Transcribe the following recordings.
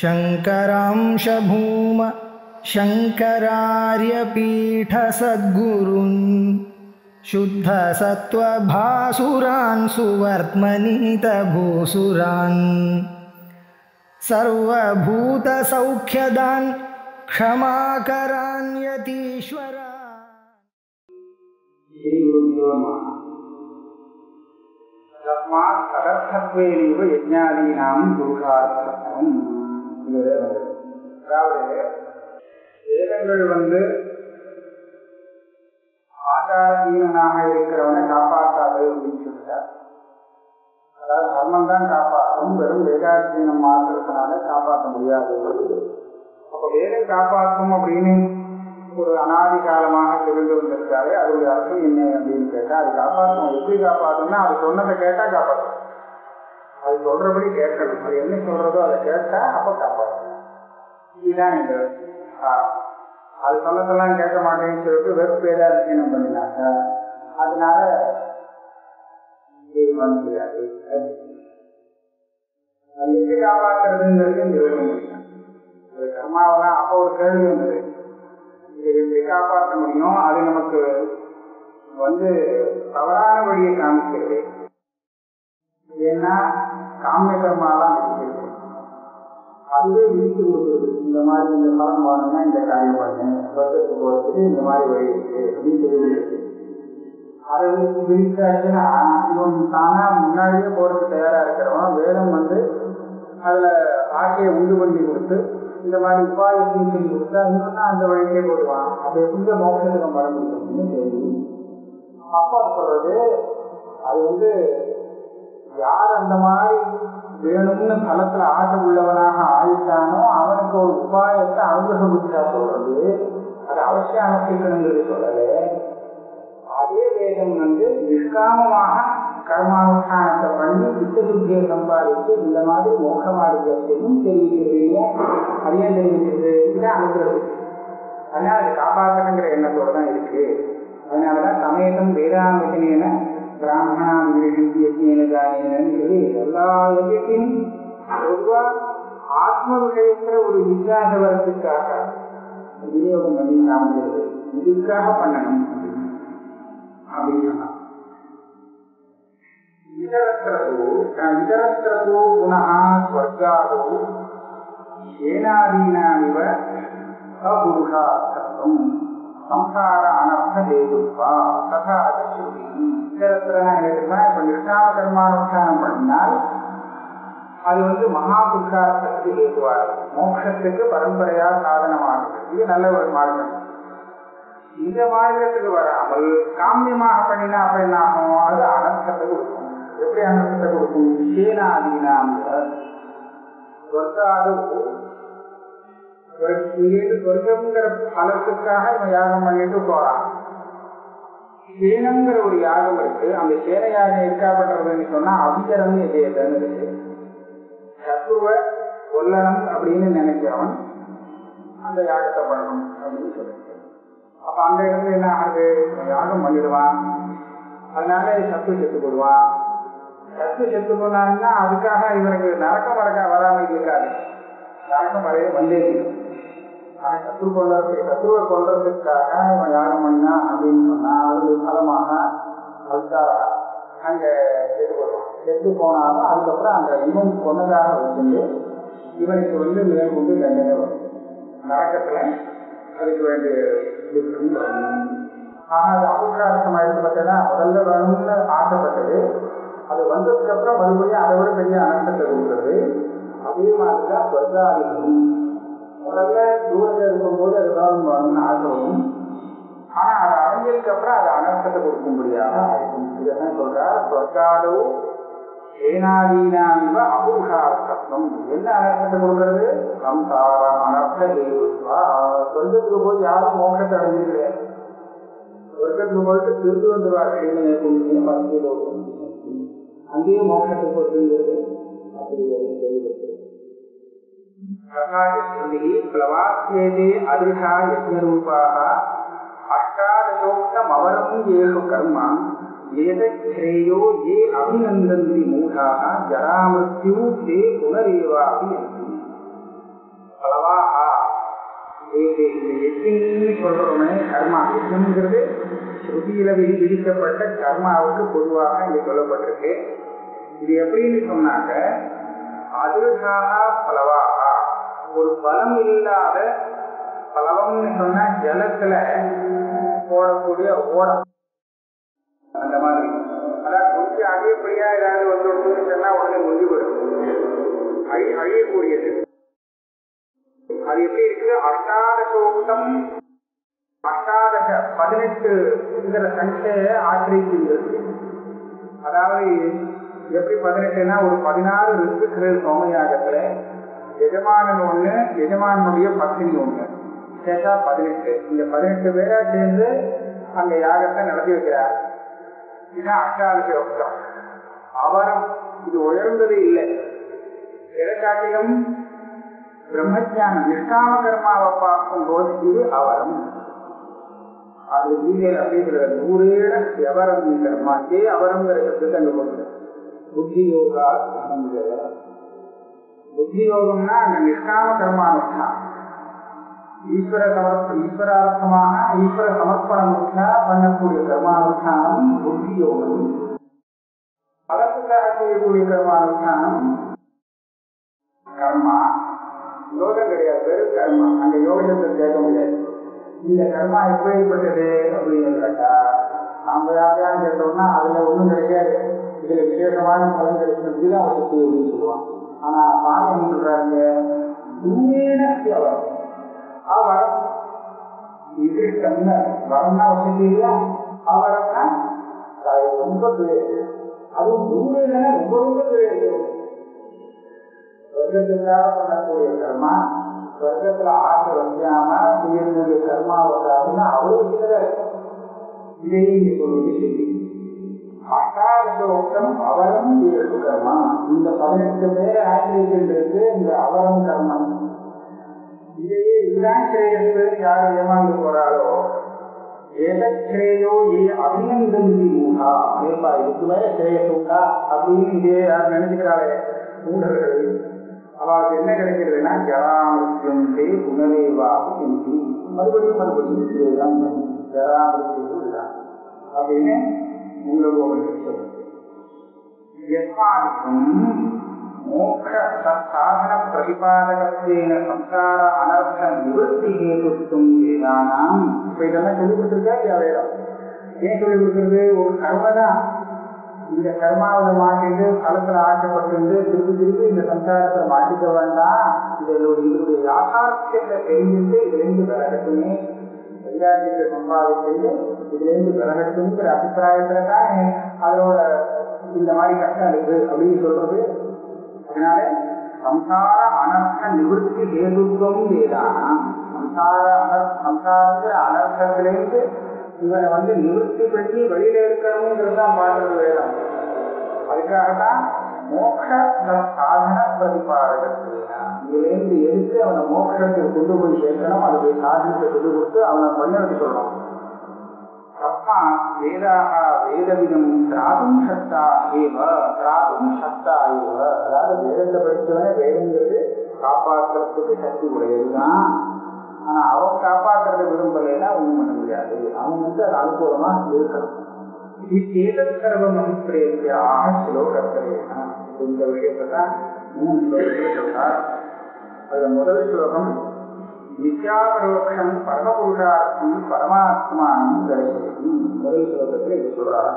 शंकरांश भूम शंकरार्यपीठ सद्गुरु शुद्ध सत्व शङ्करांशभूम शङ्करार्यपीठसद्गुरुन् शुद्धसत्त्वभासुरान् सुवर्त्मनीतभूसुरान् सर्वभूतसौख्यदान् क्षमाकरान्यतीश्वरा। तस्मात् तदर्थत्वेनैव यज्ञादीनां दोषार्थत्वम् அதாவது வேதங்கள் வந்து ஆச்சாரதீனனாக இருக்கிறவனை காப்பாற்றாது அப்படின்னு சொல்லிட்டார் அதாவது தர்மம் தான் காப்பாற்றும் வெறும் வேதாதீனம் மாத்திரத்தினால காப்பாற்ற முடியாது. அப்ப வேதம் காப்பாற்றும் அப்படின்னு ஒரு அனாதி காலமாக தெரிந்து வந்திருக்காரு அதோடைய அர்த்தம் என்ன அப்படின்னு கேட்டா அது காப்பாற்றும் எப்படி காப்பாற்றும்னா அது சொன்னதை கேட்டா காப்பாற்றும் அது சொல்றபடி கேட்கணும். அது என்ன சொல்றதோ அதை கேட்டா அப்ப காப்பாற்றும் இதுதான் இந்த அது சொன்னதெல்லாம் கேட்க மாட்டேன்னு சொல்லிட்டு வெறும் பேராதீனம் பண்ணினாங்க அதனால இது பண்ண முடியாது அது எப்படி காப்பாற்றுறதுங்கிறது இந்த வேணும். அப்போ ஒரு கேள்வி வந்தது. இதை எப்படி காப்பாற்ற முடியும்? அது நமக்கு வந்து தவறான வழியை காமிக்கிறது. ஏன்னா காமிய கர்மாலாம் இருக்கிறது அதுவே விதித்து கொடுக்குறது இந்த மாதிரி இந்த பலம் போனோம்னா இந்த காரியம் பண்ணு வருஷத்துக்கு போகிறதுக்கு இந்த மாதிரி வழி இருக்கு அப்படின்னு சொல்லி அதை விதிச்சாச்சுன்னா இவன் தானா முன்னாடியே போறதுக்கு தயாரா இருக்கிறவன் வேதம் வந்து அதுல ஆட்சியை உண்டு பண்ணி கொடுத்து இந்த மாதிரி உபாயத்தையும் சொல்லி கொடுத்தா இன்னும் அந்த வழியிலே போடுவான். அது எப்படி மோட்சத்துக்கு வர முடியும்னு தெரியும் அப்பா சொல்றது அது வந்து யார் அந்த மாதிரி வேணும்னு பலத்துல ஆசை உள்ளவனாக ஆயிட்டானோ அவனுக்கு ஒரு உபாயத்தை அவங்க புத்தியா சொல்றது? அது அவசியம் அனுப்பிக்கணுங்கிறது சொல்லலை. அதே வேதம் வந்து நிஷ்காமமாக கர்மானுஷ்டானத்தை பண்ணி சித்த சுத்தியை சம்பாதிச்சு இந்த மாதிரி மோக மார்க்கத்தையும் தெரிவிக்கிறீங்க அதையும் தெரிவிக்கிறது இதுதான் அனுப்புறது அதனால அது காப்பாற்றணுங்கிற எண்ணத்தோடு தான் இருக்கு. அதனாலதான் சமயத்தும் வேதாந்தத்தினேன பிராமணாம் கிரகந்தியத்தேன காரணி எல்லா இதுக்கும் பொதுவா ஆத்ம விஷயத்துல ஒரு விசாரம் வரதுக்காக விநியோகம் பண்ணி நாம் இதுக்காக பண்ணணும் அப்படின்னா இதரத்திரதோ இதரத்திரதோ புனः ஸ்வர்காதோ சேனாதீனாமிவ அபுருஷார்த்தம் ಸಂಸಾರ ಅನರ್ಥ ಲೇದುಪ್ಪ ತಥಾ ಅಶ್ರುತಿ ಇದರ நான் எடுத்துக்கிறேன் கர்மானுஷ்டானம் பண்ணினால் அது வந்து மகா புருஷார்த்தத்துக்கு மோட்சத்துக்கு பரம்பரையா சாதனமாகுது இது நல்ல ஒரு மார்க்கம். இந்த மார்க்கத்துக்கு வராமல் காமியமாக பண்ணினா அப்ப என்ன ஆகும் அது அனர்த்தத்தை கொடுக்கும். எப்படி அனர்த்தத்தை கொடுக்கும்? சேனாதீனாம் இங்கிருந்து பலத்துக்காக இவன் யாகம் பண்ணிட்டு போறான். சீனங்கிற ஒரு யாகம் இருக்கு. அந்த சேன யாகம் இருக்கா பண்றதுன்னு சொன்னா அபிஜரம் எதேதன்னு இருக்கு சத்துவ கொல்லணும் அப்படின்னு நினைக்கிறவன் அந்த யாகத்தை பண்ணணும் அப்படின்னு சொல்லிட்டு. அப்ப அந்த இடத்துல என்ன ஆகுது? யாகம் பண்ணிடுவான். அதனால சத்து செத்து போடுவான். சத்து செத்து போனான்னா அதுக்காக இவனுக்கு நரக்கம் வரக்கா வராமல் இருக்காது. காரணம் வரைய வந்தே சத்ரு கொள்றதுக்கு சத்ருவை கொள்றதுக்காக இவன் யாரும் பண்ணா அப்படின்னு சொன்னா அது பலமாக அதுக்காக அங்க செத்து போடுவான். செத்து போனாலும் அதுக்கப்புறம் அந்த இவன் கொன்னதாக வச்சுட்டு இவனுக்கு வந்து மேற்கொண்டு தண்டனை வரும். நரக்கத்துல அதுக்கு வேண்டிய ஆனா அது அபுஷாரசம் ஆயிடுப்பட்டதா முதல்ல வேணும்னு ஆசைப்பட்டது அது வந்ததுக்கு அப்புறம் மறுபடியும் அதை விட பெரிய அனர்த்தத்தை கொடுக்குறது அதே மாதிரிதான் சொர்க்காதிகளும் முதல்ல தூரத்தில் இருக்கும்போது அது காலம் வரணும்னு ஆசை வரும் ஆனா அது அடைஞ்சதுக்கு அப்புறம் அது அனர்த்தத்தை கொடுக்கும்படியாக ஆயிடும் இதான் சொல்றார் சொர்க்காதவும் சேனாதீனாமிவ அபுருஷார்த்தம் என்ன அனர்த்தத்தை கொடுக்கறது? சம்சார அனர்த்த ஹேதுவா சொர்க்கத்துக்கு போய் யாரும் மோட்சத்தை அடைஞ்சிருக்கல சொர்க்கத்துக்கு போயிட்டு திருத்து வந்துருவார் புண்ணியம் மத்திய அங்கேயே மோட்சத்துக்கு வருதுங்கிறது அப்படி தெரிவிக்கிறது प्रकाशस्मृतिः प्रवास्येते अदृशा यज्ञरूपाः अष्टादशोक्तमवरं येषु कर्म एतच्छ्रेयो ये अभिनन्दन्ति விதிக்கப்பட்ட கர்மாவுக்கு பொதுவாக இங்க சொல்லப்பட்டிருக்கு. இது எப்படின்னு சொன்னாக்க அதிர்காக பலவாக. ஒரு பலம் இல்லாத பலவம்னு சொன்னா ஜலத்துல போடக்கூடிய ஓடம். அந்த மாதிரி. அதாவது கொஞ்சம் அழியப்படியா ஏதாவது வந்துடுதுன்னு சொன்னா உடனே முந்தி போயிடும். அழி அழியக்கூடியது. அது எப்படி இருக்கு அஷ்டாதசோக்தம் அஷ்டாதச பதினெட்டுங்கிற சங்கையை ஆசிரியிருக்கிறது அதாவது எப்படி பதினெட்டுனா ஒரு பதினாறு ரித்துக்கள் சோமயாகத்துல எஜமானன் ஒண்ணு எஜமானனுடைய பத்தினி ஒண்ணு. சேர்த்தா பதினெட்டு. இந்த பதினெட்டு பேரா சேர்ந்து அங்க யாகத்தை நடத்தி வைக்கிறார். இதுதான் அஷ்டாதச யோகம். அவரம் இது உயர்ந்தது இல்லை. எதை பிரம்மஜான பிரம்மஜானம் நிஷ்காம கர்மாவை பார்க்கும் போது இது அவரம். அது கீதையில் அப்படிங்கிற நூறேட எவரம் கர்மா ஏ அவரங்கிற சப்தத்தை அங்க புத்தி யோகா புத்தி யோகம்னா அங்க நிஷ்காம கர்மானுஷ்டா ஈஸ்வர சமர்ப்ப ஈஸ்வரார்த்தமாக ஈஸ்வர சமர்ப்பணமுற்றா பண்ணக்கூடிய கர்மானுஷ்டானம் புத்தி யோகம் பலத்துக்காக செய்யக்கூடிய கர்மானுஷ்டானம் கர்மா யோகம் கிடையாது வெறும் கர்மா அந்த யோகத்தை கேட்க முடியாது இந்த கர்மா எப்படிப்பட்டது அப்படின்னு கேட்டா நாம யாரையான்னு கேட்டோம்னா அதுல ஒண்ணும் கிடையாது இதுல விசேஷமான பலன் கிடைக்கும் தான் அவசியம் அப்படின்னு சொல்லுவான் ஆனா பாடம் சொல்றாங்க அவர் அவர் விசிஷ்டம்னு வரம்னா வசதி இல்லையா அவரம்னா ரொம்ப அதுவும் தூரேன ரொம்ப ரொம்ப பண்ணக்கூடிய கர்மா? சொர்க்கத்துல ஆசை வைக்காம செய்யக்கூடிய கர்மாவுக்காக அவ்வளவு இதையும் இங்க சொல்வது அகாரதோஷம் அவரம் ஏழு கர்மா. இந்த பதினெட்டு பேரை ஆசிரியர்களுக்கு இந்த அவரம் கர்மம் இதையே இதுதான் ஸ்ரேயஸ் யார் ஏமாந்து போறாளோ ஏதோ ஏ அபிநந்தந்தி மூடா ஏப்பா இதுக்கு மேல ஸ்ரேயஸ் உண்டா அப்படின்னு இதே யார் நினைச்சுக்கிறாளே? மூடர்கள். அவளுக்கு என்ன கிடைக்கிறதுனா ஜராமிருத்தியம் தே புனரேவாக மறுபடியும் மறுபடியும் இதுதான் ஜராமிருத்தியம் அப்படின்னு உங்களுக்கு ஒரு சொல்லுது சாதன பிரதிபாதகத்தேன சம்சார அனர்த்த நிவர்த்தி ஹேதுத்துவம் வேதானாம் இப்ப இதெல்லாம் இல்லையா வேதம் ஏன் சொல்லி கொடுக்குறது ஒரு கர்ம தான் இந்த கர்மாவில் மாட்டிட்டு களத்துல ஆசைப்பட்டு திருப்பி திருப்பி இந்த சம்சாரத்துல மாட்டிக்க வேண்டாம் இதனுடைய இதனுடைய தெரிஞ்சுட்டு இதுல விலகட்டுமே வைராக்கியத்தை சம்பாதிச்சு இதுல இருந்து விலகட்டுங்கிற அபிப்பிராயத்துல தான் அதோட இந்த மாதிரி கஷ்டம் இருக்கு அப்படின்னு சொல்றது அதனால சம்சார அனர்த்த நிவர்த்தி ஹேதுத்துவம் வேதானம் சம்சார அனர் சம்சாரங்கிற அனர்த்தத்திலேருந்து இவனை வந்து நிவர்த்தி பண்ணி வெளியில இருக்கணுங்கிறது தான் பாடுறது வேதம் அதுக்காக தான் மோட்ச சாதன பிரதிபாதகத்தினா இதுலேருந்து எடுத்து அவனை மோட்சத்துக்கு கொண்டு போய் சேர்க்கணும்? அதுக்கு சாதனத்தை கொண்டு கொடுத்து அவனை பண்ணதுக்கு சொல்லணும். தஸ்மாத் வேதாக வேதவிதம் திராதும் சக்தா ஏவ திராதும் சக்தா ஏவ. அதாவது வேதத்தை படிச்சவனே வேதங்கிறது காப்பாற்றுறதுக்கு சக்தி உடையதுதான். ஆனா அவன் காப்பாற்றுறத விரும்பலைன்னா ஒண்ணும் பண்ண முடியாது. அவன் வந்து அது அனுகூலமா இருக்கணும். ஏதத் சர்வம் அபிப்பிரேத்தியாக ஸ்லோகத்திலேனா இந்த விஷயத்தை தான் மூணு ஸ்லோகத்தில் சொல்றார் அதுல முதல் ஸ்லோகம் நித்யாபரோக்ஷம் பரமபுருஷார்த்தம் பரமாத்மானம் தரிசனம் முதல் ஸ்லோகத்தில் இது சொல்றார்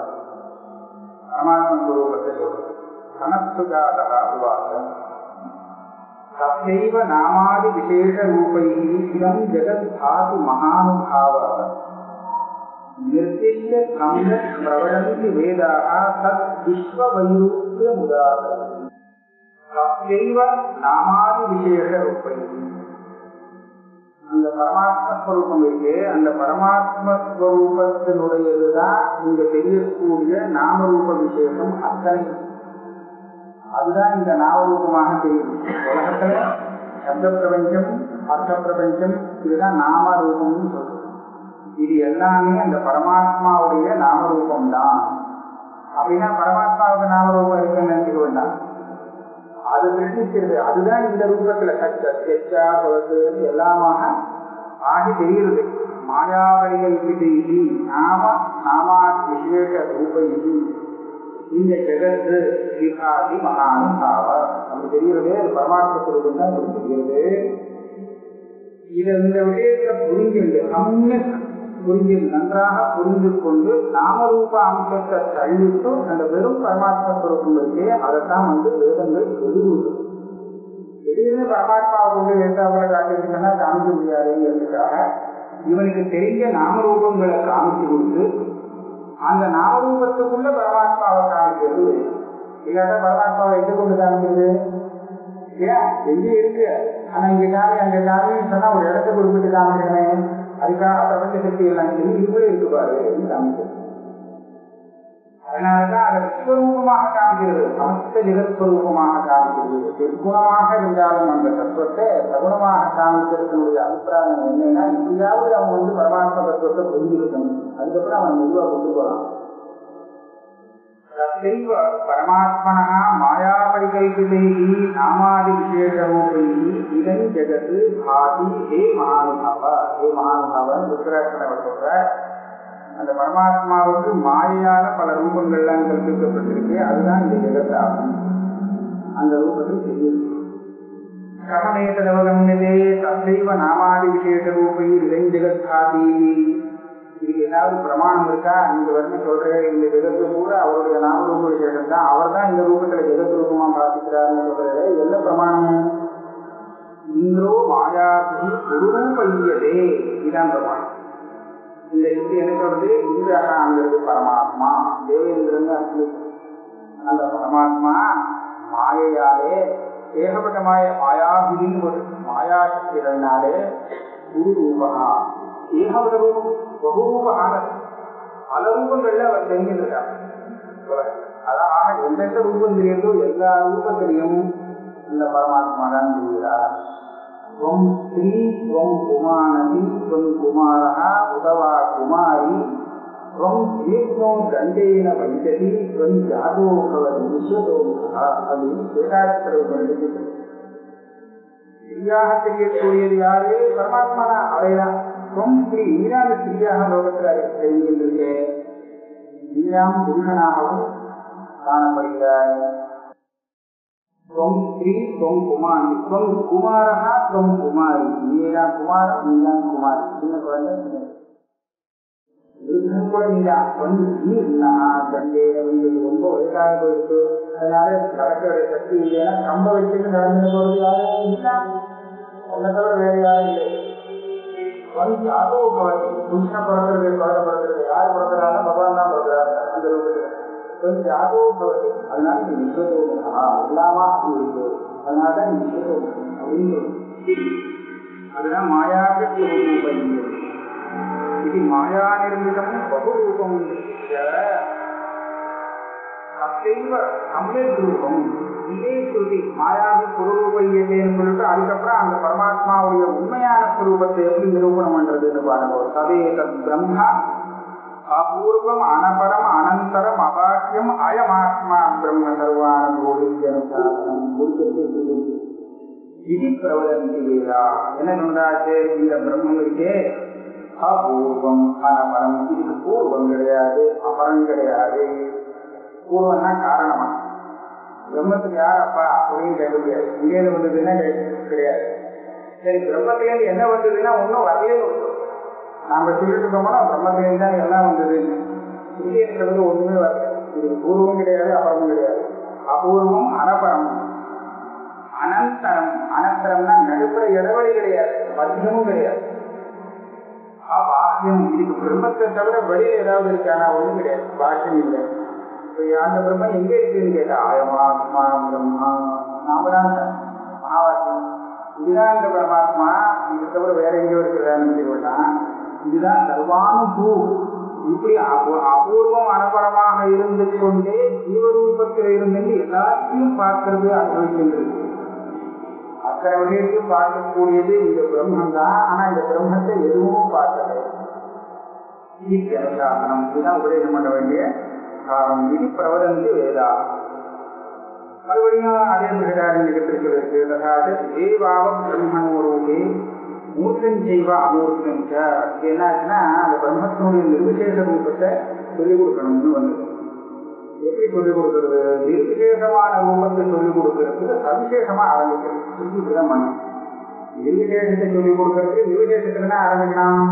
பரமாத்மா ஸ்வரூபத்தை சொல்றது சனஸ்துஜாதா உவாசம் तथैव नामादिविशेषरूपैः इदं जगद्भाति महानुभाव निर्दिश्य सम्यक् प्रवदन्ति वेदाः तत् विश्ववैरूप्यमुदाहरन्ति तथैव नामादिविशेषरूपैः அந்த பரமாத்ம ஸ்வரூபம் இருக்கு அந்த பரமாத்ம ஸ்வரூபத்தினுடையதுதான் இங்க தெரியக்கூடிய நாமரூப விசேஷம் அத்தனை அதுதான் இந்த நாமரூபமாக தெரியும் உலகத்துல சப்த பிரபஞ்சம் அர்த்த பிரபஞ்சம் இதுதான் நாம ரூபம்னு சொல்றது இது எல்லாமே அந்த பரமாத்மாவுடைய நாமரூபம் தான் அப்படின்னா பரமாத்மாவுக்கு நாமரூபம் இருக்குன்னு நினைச்சுக்க வேண்டாம். அது சிருஷ்டிக்கிறது அதுதான் இந்த ரூபத்துல சச்சா செச்சா பவது எல்லாமாக ஆகி தெரிகிறது. மாயாவரிகள் விதி நாம நாமா விசேஷ ரூபி. இந்த ஜெகத்து ஸ்ரீகாதி மகானுபாவ நமக்கு தெரிகிறது அது பரமாத்ம தான் தெரிகிறது. இதை இந்த விஷயத்தை புரிஞ்சுண்டு சமயக் புரிஞ்சு நன்றாக புரிந்து கொண்டு நாமரூப அம்சத்தை தள்ளிட்டு அந்த வெறும் பரமாத்மா சுரூபம் இருக்கே அதைத்தான் வந்து வேதங்கள் எழுதுவது. திடீர்னு பரமாத்மாவை கொண்டு எழுத்தாப்புல காட்டிருக்கா காமிக்க முடியாதுங்கிறதுக்காக இவனுக்கு தெரிஞ்ச நாமரூபங்களை காமிச்சு கொடுத்து அந்த நாமரூபத்துக்குள்ள பரமாத்மாவை காமிக்கிறது. இல்லாட்டா பரமாத்மாவை எங்க கொண்டு காமிக்கிறது? ஏன் எங்கே இருக்கு? ஆனா இங்க காமி அங்க காமின்னு சொன்னா ஒரு இடத்தை குறிப்பிட்டு காமிக்கிறேன். அதுக்காக பிரபஞ்ச சக்தி எல்லாம் சொல்லி இதுக்குள்ளே இருக்கு அப்படின்னு காமிக்கிறது அதனாலதான் அதை விஸ்வரூபமாக காமிக்கிறது. சமஸ்த ஜெகத்ஸ்வரூபமாக காமிக்கிறது. நிர்குணமாக இருந்தாலும் அந்த தத்துவத்தை பிரகுணமாக காமிக்கிறதுனுடைய அபிப்பிராயம் என்னன்னா இப்படியாவது அவன் வந்து பரமாத்ம தத்துவத்தை புரிஞ்சிருக்கணும். அதுக்கப்புறம் அவன் மெதுவாக கொண்டு போகலாம் तथैव परमात्मनः मायापरिकल्पितैः नामादिविशेषरूपैः इदं जगत् भाति हे महानुभाव हे महानुभाव ருத்ராட்சனவர் சொல்றார் அந்த பரமாத்மாவுக்கு மாயையால பல ரூபங்கள்லாம் கற்பிக்கப்பட்டிருக்கு அதுதான் இந்த ஜெகத்தாகும் அந்த ரூபத்தில் தெரியும் சகமேதவகம்யதே தசைவ நாமாதி விசேஷ ரூபை இதை ஜெகத்தாதீதி இதுக்கு ஏதாவது பிரமாணம் இருக்கா? நீங்க வந்து சொல்ற இந்த ஜெகத்து கூட அவருடைய நாமரூப விசேஷம் தான் அவர் தான் இந்த ரூபத்துல ஜெகத் ரூபமா பாதிக்கிறாருன்னு சொல்றது என்ன பிரமாணம்? இந்திரோ மாயாபி குருரூபையதே இதான் பிரமாணம். இந்த இது என்ன சொல்றது? இந்திரகாங்கிறது பரமாத்மா. தேவேந்திரன் அர்த்தம் அந்த பரமாத்மா மாயையாலே ஏகப்பட்ட மாய மாயாபிடின்னு ஒரு மாயாசக்திகள்னாலே குரு ரூபகா ஏகப்பட்ட ரூபம் பகுரூபமான பல ரூபங்கள்ல அவர் தெரிஞ்சிருக்காங்க அதான் எந்தெந்த ரூபம் தெரியுதோ எல்லா ரூபத்திலையும் இந்த பரமாத்மா தான் தெரிகிறார் त्वं स्त्री त्वं कुमारति त्वं कुमारः उतवा कुमारी त्वं जीर्णो दण्डेन वञ्चति त्वं जातो भवति विश्वतोमुखः அப்படின்னு வேதாத்திரங்கள் ஸ்திரீயாக தெரியக்கூடியது யாரு பரமாத்மா தான் அவைதான் துவம் ஸ்திரீ நீராக ஸ்திரீயாக லோகத்தில் தெரிகின்றது நீராம் புருஷனாகவும் காணப்படுகிறார் त्वं स्त्री त्वं कुमारी त्वं कुमारः त्वं कुमारी நீரா குமாரம் நீதான் குமாரி சின்ன குழந்தை சின்ன விருத்தம் கூட நீதான் வந்து நீர்னா தண்டே வந்து ரொம்ப வயசாகி போயிட்டு அதனால நடக்கிற சக்தி இல்லைன்னா கம்ப வச்சுட்டு நடந்து போறது யாரும் இல்லை உன்னை தவிர வேற யாரும் இல்லை வந்து யாரோ புருஷனை பிறக்கிறது குழந்தை பிறக்கிறது யார் பிறக்கிறாங்க பகவான் தான் பிறக்கிறாங்க அந்த ரூபத்தில் கொஞ்சம் ஜாகோ பவதி அதனால நீ விஸ்வதோமுகா எல்லாமா இருக்கு. அதனால தான் நீ விஸ்வரூபம் அப்படின்னு அதுதான் மாயாக ரூபம் இது மாயா நிர்மிதம் பகுரூபம் தத்தைவ சமயத் ரூபம். இதே ஸ்ருதி மாயாவி குருரூபையதேன்னு சொல்லிட்டு அதுக்கப்புறம் அந்த பரமாத்மாவுடைய உண்மையான ஸ்வரூபத்தை எப்படி நிரூபணம் பண்றதுன்னு பாருங்க ததே தத் பிரம்மா அபூர்வம் அனபரம் அனந்தரம் அபாக்கியம் அயமாத்மா பிரம்ம சர்வானுபூரிஜனுசாசனம் இது பிரவதந்தி வேதா. என்ன சொல்றாச்சு இந்த பிரம்மம் இருக்கே அபூர்வம் அனபரம் இதுக்கு பூர்வம் கிடையாது அபரம் கிடையாது. பூர்வம்னா காரணமா? பிரம்மத்துக்கு யாரப்பா அப்பா? அப்படின்னு கேட்க முடியாது. இங்கேருந்து வந்ததுன்னா கிடையாது. சரி பிரம்மத்திலேருந்து என்ன வந்ததுன்னா ஒன்றும் வரவே வரும் நாம சொல்லிட்டு இருக்கோம்னா பிரம்மத்திலேருந்து தான் எல்லாம் வந்ததுன்னு இங்கே இருக்கிறது ஒண்ணுமே வரல. இது பூர்வம் கிடையாது அபரமும் கிடையாது. அபூர்வம் அனபரமும் அனந்தரம். அனந்தரம்னா நடுப்புற இடைவெளி கிடையாது. மத்தியமும் கிடையாது. பாக்கியம். இதுக்கு பிரம்மத்தை தவிர வெளியில ஏதாவது இருக்கானா ஒண்ணும் கிடையாது. பாக்கியம் இல்லை. அந்த பிரம்மம் எங்க இருக்குன்னு கேட்டா ஆயமாத்மா பிரம்மா நாம தான் மகாவாக்கியம் இதுதான் இந்த பரமாத்மா இது தவிர வேற எங்கேயோ இருக்கிறான்னு தெரியல இதுதான் சர்வானுபூ. இப்படி அபூர்வம் அனபரமாக இருந்து கொண்டே ஜீவரூபத்தில் இருந்து எல்லாத்தையும் பார்க்கறது அனுபவிக்கின்றது. அத்தனை வகையிலையும் பார்க்கக்கூடியது இந்த பிரம்மம் தான் ஆனா இந்த பிரம்மத்தை எதுவும் பார்க்கல. இது அனுசாசனம் இதுதான் உபதேசம் பண்ண வேண்டிய இது பிரவதந்தி வேதா. மறுபடியும் அதே பிரகடாரி நிகழ்ச்சிகளுக்கு ததாது தேவாவ பிரம்மணோ மூர்த்தம் ஜெய்வா அமூர்த்தம் என்னாச்சுன்னா என்ன அந்த பிரம்மத்தினுடைய நிர்விசேஷ ரூபத்தை சொல்லிக் கொடுக்கணும்னு வந்து. எப்படி சொல்லிக் கொடுக்கறது? நிர்விசேஷமான ரூபத்தை சொல்லிக் கொடுக்கறதுக்கு சவிசேஷமா ஆரம்பிக்கிறது சுத்தி விதம் பண்ணும் நிர்விசேஷத்தை சொல்லிக் கொடுக்கறதுக்கு நிர்விசேஷத்துல தான் ஆரம்பிக்கலாம்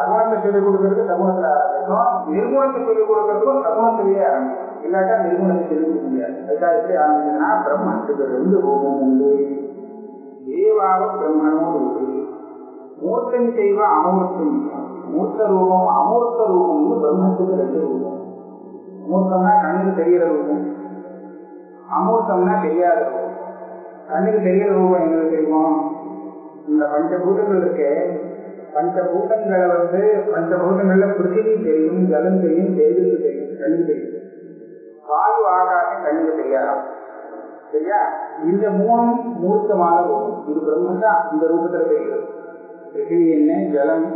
சகுணத்தை சொல்லிக் கொடுக்கறது சமூகத்துல ஆரம்பிக்கணும் நிர்மூலத்தை சொல்லிக் கொடுக்கறதுக்கும் சமூகத்திலேயே ஆரம்பிக்கும். இல்லாட்டா நிர்மூலத்தை சொல்லிக் கொடுக்க முடியாது. அதுக்காக எப்படி ஆரம்பிச்சதுன்னா பிரம்மத்துக்கு ரெண்டு ரூபம் உண்டு. தேவாவ பிரம்மணோ உண்டு. மூர்த்தம் செய்வ அமூர்த்தம் மூர்த்த ரூபம் அமூர்த்த ரூபம்னு பிரம்மத்துக்கு ரெண்டு ரூபம். மூர்த்தம்னா கண்ணுக்கு தெரிகிற ரூபம். அமூர்த்தம்னா தெரியாத ரூபம். கண்ணுக்கு தெரிகிற ரூபம் எங்களுக்கு தெரியும்? இந்த பஞ்சபூதங்கள் இருக்கே. பஞ்சபூதங்களை வந்து பஞ்சபூதங்கள்ல பிருத்திவி தெரியும் ஜலம் தெரியும் தேஜஸ் தெரியும் கண்ணுக்கு தெரியும். வாயு ஆகாசம் கண்ணுக்கு தெரியாதா? சரியா? இந்த மூணும் மூர்த்தமான ரூபம். இது பிரம்மந்தான் இந்த ரூபத்துல தெரியுது பிருத்திவி என்ன? ஜலம்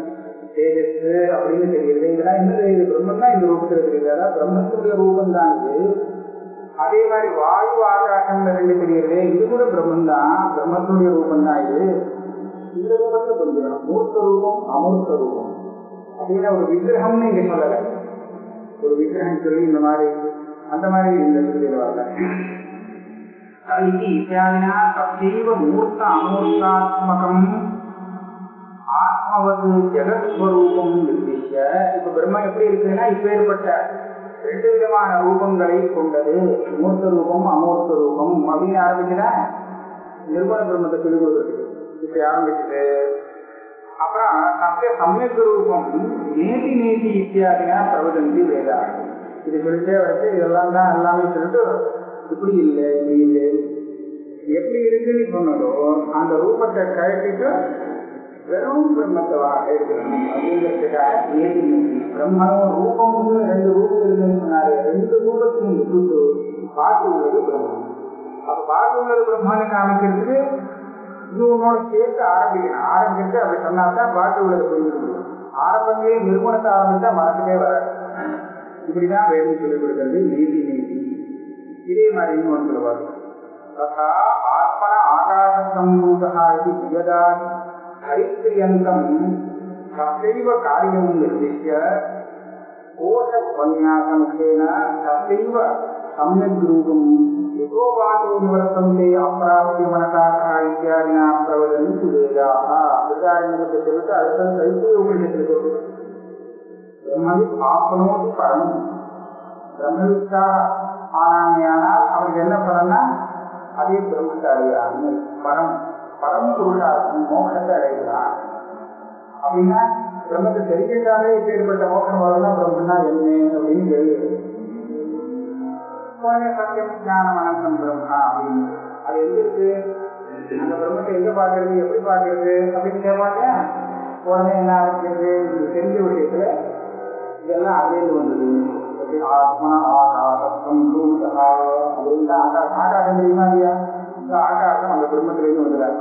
தேஜஸ் அப்படின்னு தெரியுது இதெல்லாம் என்ன தெரியுது? பிரம்மன் தான் இந்த ரூபத்துல தெரியுது. பிரம்மத்துடைய ரூபம் தான் இது. அதே மாதிரி வாயு ஆகாசம் ரெண்டு தெரியுது இது கூட பிரம்மன் தான் பிரம்மத்துடைய ரூபம் தான் இது. மூர்த்த ரூபம் அமூர்த்த ரூபம் அப்படின்னா ஒரு விக்கிரகம்னு இங்க சொல்லல. ஒரு விக்கிரகம் சொல்லி இந்த மாதிரி அந்த மாதிரி இந்த சொல்லிட வரல. மூர்த்த அமூர்த்தாத்மகம் ஆத்மாவது ஜெகத்வரூபம் நிர்திஷ்ய இப்ப பிரம்மன் எப்படி இருக்குன்னா இப்பேற்பட்ட ரெண்டு விதமான ரூபங்களை கொண்டது. மூர்த்த ரூபம் அமூர்த்த ரூபம் அப்படின்னு ஆரம்பிச்சுன்னா நிர்மல பிரம்மத்தை சொல்லிக் கொடுக்குறது இப்படி ஆரம்பிச்சுட்டு அப்புறம் தப்பிய சமயக் ரூபம் நேதி நேதி இத்தியாதினா பிரவதந்தி வேதா இது சொல்லிட்டே வச்சு இதெல்லாம் தான் எல்லாமே சொல்லிட்டு இப்படி இல்லை இப்படி இல்லை எப்படி இருக்குன்னு சொன்னதோ அந்த ரூபத்தை கழட்டிட்டு வெறும் பிரம்மத்தவாக இருக்கணும் அப்படிங்கிறதுக்காக ஏதி நீதி பிரம்மனும் ரூபம் ரெண்டு ரூபம் இருக்குன்னு சொன்னாரு ரெண்டு ரூபத்தையும் விட்டுட்டு பாட்டு உள்ளது பிரம்மம் அப்ப பாட்டு உள்ளது பிரம்மனை காமிக்கிறதுக்கு இது உன்னோட சேர்த்து ஆரம்பிக்கணும். ஆரம்பிச்சு அப்படி சொன்னா தான் பாட்டு உள்ளது புரிஞ்சுக்க முடியும். ஆரம்பத்திலே நிறுவனத்தை ஆரம்பிச்சா மறக்கவே வராது. இப்படிதான் வேதம் சொல்லிக் கொடுக்கிறது நீதி நீதி. இதே மாதிரி இன்னொன்று சொல்லுவார். ததா ஆத்மன ஆகாச சம்பூதா இது வியதாதி ஹரித்திரியந்தம். தசைவ காரியம் நிர்திஷ்ய கோஷ உபன்யாசமுகேன தசைவ சம்யக் ரூபம் யதோவாதோ நிவர்த்தந்தே அப்பிராப்திய மனசாக இத்தியாதினா பிரவதந்தி வேதாः விசாரணத்தை சொல்லிட்டு அடுத்தது கைத்திய உபநிஷத்தில் சொல்லுது பிரம்மவி ஆப்னோதி பரம் பிரம்மவித்தா ஆனாமையானால் அவருக்கு என்ன பலன்னா அதே பிரம்மச்சாரியாக பரம் பரம் புருஷார்த்தம் மோகத்தை அடைகிறார் அப்படின்னா பிரம்மத்தை தெரிஞ்சிட்டாலே இப்பேற்பட்ட மோகம் வரும்னா பிரம்மன்னா என்ன அப்படின்னு தெரியுது உடனே சத்தியம் ஞானம் அனந்தம் பிரம்மா அப்படின்னு. அது எங்க இருக்கு அந்த பிரம்மத்தை எங்க பாக்குறது எப்படி பாக்குறது அப்படின்னு கேட்பாங்க உடனே என்ன ஆரம்பிக்கிறது? இது தெரிஞ்ச விஷயத்துல இதெல்லாம் அதேந்து வந்தது. ஆத்மா ஆகாசம் பூதா அப்படின்னு ஆகா ஆகாசம் தெரியுமா இல்லையா? இந்த ஆகாசம் அந்த பிரம்மத்திலேருந்து வந்துடுறாங்க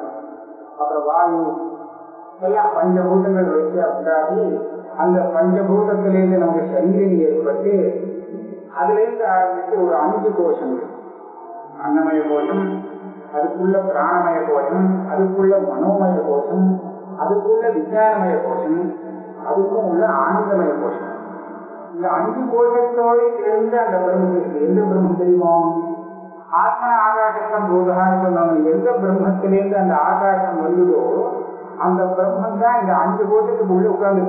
அப்புறம் வாயு எல்லாம் பஞ்சபூதங்கள் வச்சு அப்படின்னாடி அந்த பஞ்சபூதத்திலேருந்து நமக்கு சரீரம் ஏற்பட்டு அதுலேருந்து ஆரம்பித்து ஒரு அஞ்சு கோஷங்கள். அன்னமய கோஷம் அதுக்குள்ள பிராணமய கோஷம் அதுக்குள்ள மனோமய கோஷம் அதுக்குள்ள விஞ்ஞானமய கோஷம் அதுக்கும் உள்ள ஆனந்தமய கோஷம். இந்த அஞ்சு கோஷத்தோடு சேர்ந்து அந்த பிரம்மம் இருக்கு. எந்த பிரம்மம் தெரியுமோ? ஆத்ம ஆகாசம் பூதகான்னு சொன்னாங்க எந்த பிரம்மத்திலேருந்து அந்த ஆகாசம் வருதோ அந்த பிரம்மம் தான் இந்த அஞ்சு கோஷத்துக்கு உள்ள உட்கார்ந்து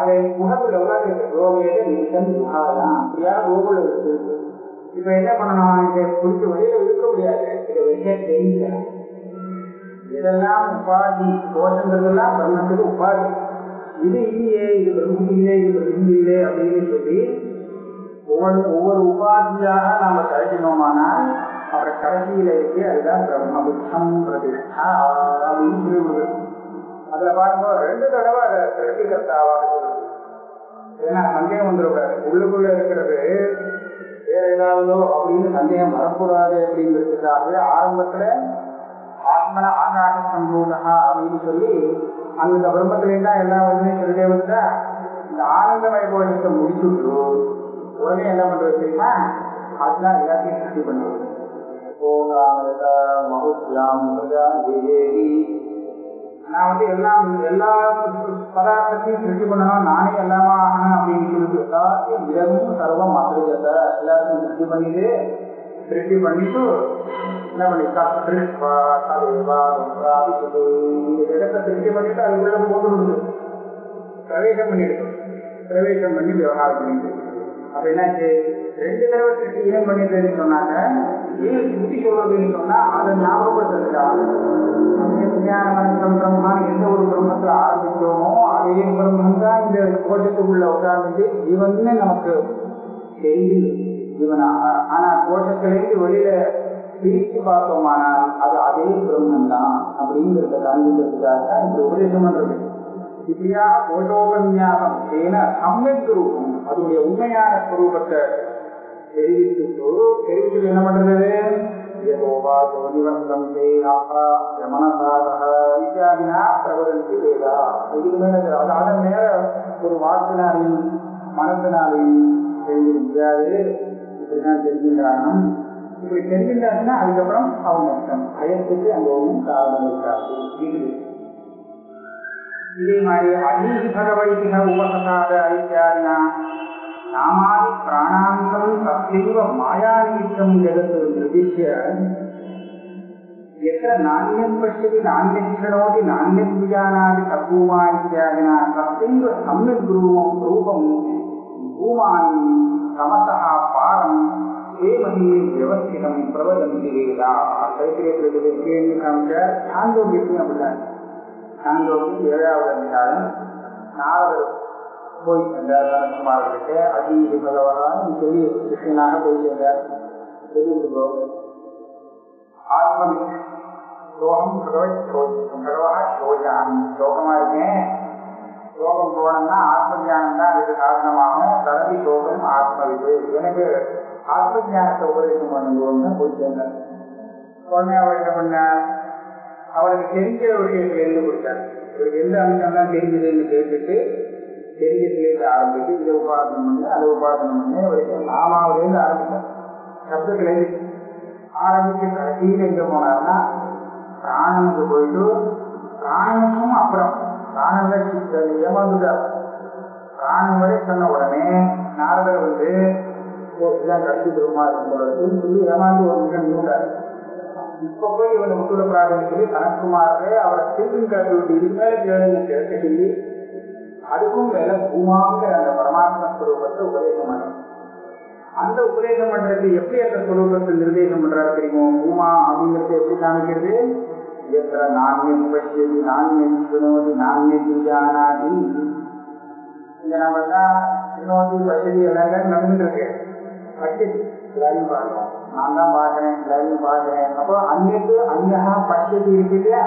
அதை உடம்புல உட்கார்ந்து ரோகியத்தை நிச்சம் மகாதான் அப்படியா ரோகுல இருக்கு. இப்ப என்ன பண்ணணும் இதை குறித்து வழியில இருக்க முடியாது. இதை வெளியே தெரியல இதெல்லாம் உபாதி. கோஷங்கிறதெல்லாம் பிரம்மத்துக்கு உபாதி. இது இல்லையே இது பிரம்மம் இல்லை இது பிரம்மம் இல்லை அப்படின்னு சொல்லி ஒவ்வொரு ஒவ்வொரு உபாதியாக நாம கழிக்கணுமானால் அப்புறம் கடைசியில இருக்கு அதுதான் பிரம்ம புத்தம் பிரதிஷ்டா அப்படின்னு சொல்லி அதுல பார்க்கும்போது ரெண்டு தடவை அதை பிரதிகர்த்தாவாக சொல்லுது ஏன்னா சந்தேகம் வந்துடக்கூடாது உள்ளுக்குள்ள இருக்கிறது வேற ஏதாவதோ அப்படின்னு சந்தேகம் வரக்கூடாது அப்படிங்கிறதுக்காகவே ஆரம்பத்துல ஆத்மன ஆகாச சம்பூதா அப்படின்னு சொல்லி அந்த பிரம்மத்திலேருந்து தான் எல்லா வருதுன்னு சொல்லிட்டே வந்தா இந்த ஆனந்தமய கோஷத்தை முடிச்சுட்டு உடனே என்ன பண்றது தெரியுமா? அதுதான் எல்லாத்தையும் சிருஷ்டி பண்ணுறது மகுஸ்லாம் நான் வந்து எல்லாம் எல்லா பதார்த்தத்தையும் திருப்தி பண்ணணும். நானே எல்லாமா ஆகணும் அப்படின்னு சொல்லிட்டு எல்லா இடமும் சர்வம் அசைஜத்தை எல்லாத்தையும் திருப்தி பண்ணிட்டு திருப்தி பண்ணிட்டு என்ன பண்ணிட்டா? திருஷ்வா தலைவா இடத்தை திருப்தி பண்ணிட்டு அதுக்குள்ள போட்டு பிரவேசம் பண்ணிடுது. பிரவேசம் பண்ணி விவகாரம் பண்ணிட்டு அப்ப என்னாச்சு? ரெண்டு தடவை திருப்பி ஏன் பண்ணிடுறதுன்னு சொன்னாங்க? ஏன் சுத்தி சொல்றதுன்னு சொன்னா அதை ஞாபகப்படுத்துறதுக்காக. விஞ்ஞானம் பிரம்மான் எந்த ஒரு பிரம்மத்துல ஆரம்பிச்சோமோ அதே பிரம்மன் தான் இந்த கோஷத்துக்குள்ள உட்கார்ந்துட்டு இவன்னு நமக்கு செய்தி ஜீவனாக ஆனா கோஷத்திலேருந்து வெளியில பிரித்து பார்த்தோமானால் அது அதே பிரம்மன் தான் அப்படிங்கிறத காண்பிக்கிறதுக்காக தான் இந்த உபதேசம் பண்றது இப்படியா கோஷோபன்யாசம் ஏன்னா சமயக் ரூபம் அதனுடைய உண்மையான ஸ்வரூபத்தை தெரிவித்துட்டு தெரிவித்து என்ன பண்றது? யதோவா ஜோதிவந்தம் பிரபலந்தி வேதா இதுக்கு அதன் மேல ஒரு வாக்கினாலையும் மனத்தினாலையும் தெரிஞ்சு முடியாது இப்படிதான் தெரிஞ்சுக்கிறாங்க இப்படி தெரிஞ்சுட்டாருன்னா அதுக்கப்புறம் அவங்க நஷ்டம் பயத்துக்கு அங்க ஒன்றும் காரணம் இருக்காது. இதே. மாதிரி அநீதி பகவைதிக உபசகாத ஐத்தியாதினா நாமாதி பிராணாந்தம் தத்தைவ மாயாநிமித்தம் ஜெகத் நிர்திஷ்ய यत्र नान्यत् पश्यति नान्यत् शृणोति नान्यत् विजानाति तद्भूमा इत्यादिना तस्यैव सम्यक् रूपं रूपं भूमानि तमसः पारं ஸ்ரீமதியை வியவஸ்திதம் பிரபலந்தி வேதா தைத்திரியத்திற்கு காமிச்ச சாந்தோக்கியத்தையும் அப்படிதான் சாந்தோக்கி ஏழாவது அதிகாரம் நாரதர் போய் சென்றார் நரகுமாரர்களுக்கு அதி பகவான் சொல்லி கிருஷ்ணனாக போய் சென்றார் தெரிவித்து ஆத்மவித் சோகம் பகவத் சோஜம் பகவா சோஜாமி சோகமா இருக்கேன் சோகம் போனோம்னா ஆத்ம ஜானம் தான் அதுக்கு காரணமாகும் தரவி சோகம் ஆத்மவிது எனக்கு ஆத்ம ஜானத்தை உபதேசம் பண்ணுவோம்னு போய் சேர்ந்தார் உடனே அவர் என்ன பண்ணார் அவருக்கு தெரிஞ்ச விஷயத்துல இருந்து கொடுத்தார் இவருக்கு எந்த அம்சம் தான் தெரிஞ்சதுன்னு கேட்டுட்டு தெரிஞ்சதுலேருந்து ஆரம்பிச்சு இதை உபாசனம் பண்ணு அதை உபாசனம் பண்ணு. வரைக்கும் நாமாவிலேருந்து ஆரம்பித்தார் சப்தத்திலேருந்து ஆரம்பிச்சு கடைசியில் எங்க போனார்னா பிராணனுக்கு போயிட்டு பிராணனுக்கும் அப்புறம் பிராணன்ல ஏமாந்துட்டார். பிராணன் வரை சொன்ன உடனே நாரதர் வந்து ஓ கடைசி திருமா இருக்குன்னு சொல்லி ஏமாந்து ஒரு நிமிஷம் நின்றுட்டார் இப்ப போய் இவனை விட்டுவிடக்கூடாதுன்னு சொல்லி கணக்குமாரே அவரை திருப்பி காட்டி விட்டு இது மேல கேளுங்க கேட்க சொல்லி அதுக்கும் மேல பூமாங்கிற அந்த பரமாத்ம ஸ்வரூபத்தை உபதேசம் பண்ணணும் அந்த உபதேசம் பண்றது எப்படி அந்த ஸ்வரூபத்தை நிர்தேசம் பண்றாரு தெரியுமோ? பூமா அப்படிங்கறது எப்படி காமிக்கிறது? எത്ര நான்யம் பசியது நான்கு சுனோதி நான்யம் துஜானாதி இங்க நம்ம தான் சுனோதி பசியது எல்லாரும் நடந்துருக்கு இருக்கு பசியது எல்லாரையும் பார்க்கிறோம் நான் தான் பாக்குறேன் எல்லாரையும் பாக்குறேன் அப்போ அந்நத்து அந்நகா பசியது இருக்கு இல்லையா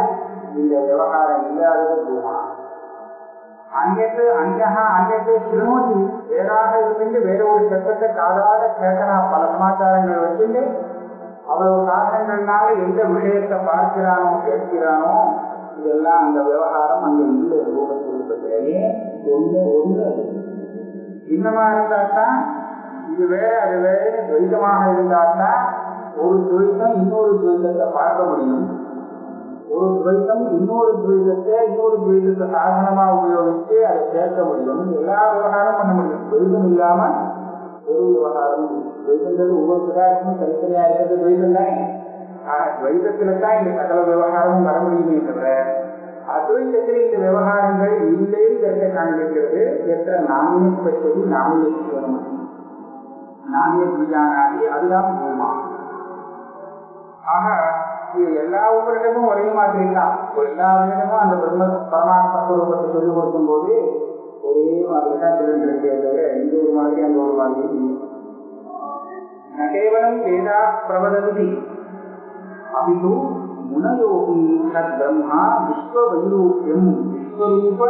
இந்த விவகாரம் இல்லாதது பூமா. அந்நத்து அந்நகா அந்நத்து சுனோதி வேறாக இருந்து வேற ஒரு சத்தத்தை காதாத கேட்கலாம் பல சமாச்சாரங்கள் வச்சுட்டு அவ்வளவு காரணங்கள்னால எந்த விஷயத்தை பார்க்கிறானோ கேட்கிறானோ இதெல்லாம் அந்த விவகாரம் அங்க இல்லை. ரூபத்திலேயே ஒண்ணு ஒண்ணு இன்னமா இருந்தாத்தான் இது வேற அது வேற. துவைதமாக இருந்தாத்தான் ஒரு துவைத்தம் இன்னொரு துவைதத்தை பார்க்க முடியும். ஒரு துவைத்தம் இன்னொரு துவைதத்தை இன்னொரு துவைதத்தை சாதனமா உபயோகித்து அதை சேர்க்க முடியும். எல்லா விவகாரம் பண்ண முடியும். துவைதம் இல்லாம ஒரு விவகாரம். துவைதங்கிறது ஒவ்வொரு பிரகாரமும் தனித்தனியா இருக்கிறது. துவைதம் தானே ஆனா துவைதத்துல தான் இந்த சகல விவகாரமும் வர முடியுமே தவிர அத்வைத்தத்தில் இந்த விவகாரங்கள் இல்லைங்கிறத காண்பிக்கிறது எத்த நாமிய பற்றி நாமிய சிவனம் நாமிய விஜயானாதி அதுதான் பூமா ஆக இது எல்லா உபரிடமும் ஒரே மாதிரி தான் எல்லா உயிரிடமும் அந்த பிரம்ம பரமாத்ம ரூபத்தை சொல்லிக் கொடுக்கும் போது ஒரே மாதிரி தான் சொல்லிட்டு இருக்கிறது இந்த ஒரு மாதிரி அந்த ஒரு மாதிரி கேவலம் வேதா பிரவதந்தி அபிது முனயோகி தத் பிரம்மா விஸ்வவைரூபியம். விஸ்வரூப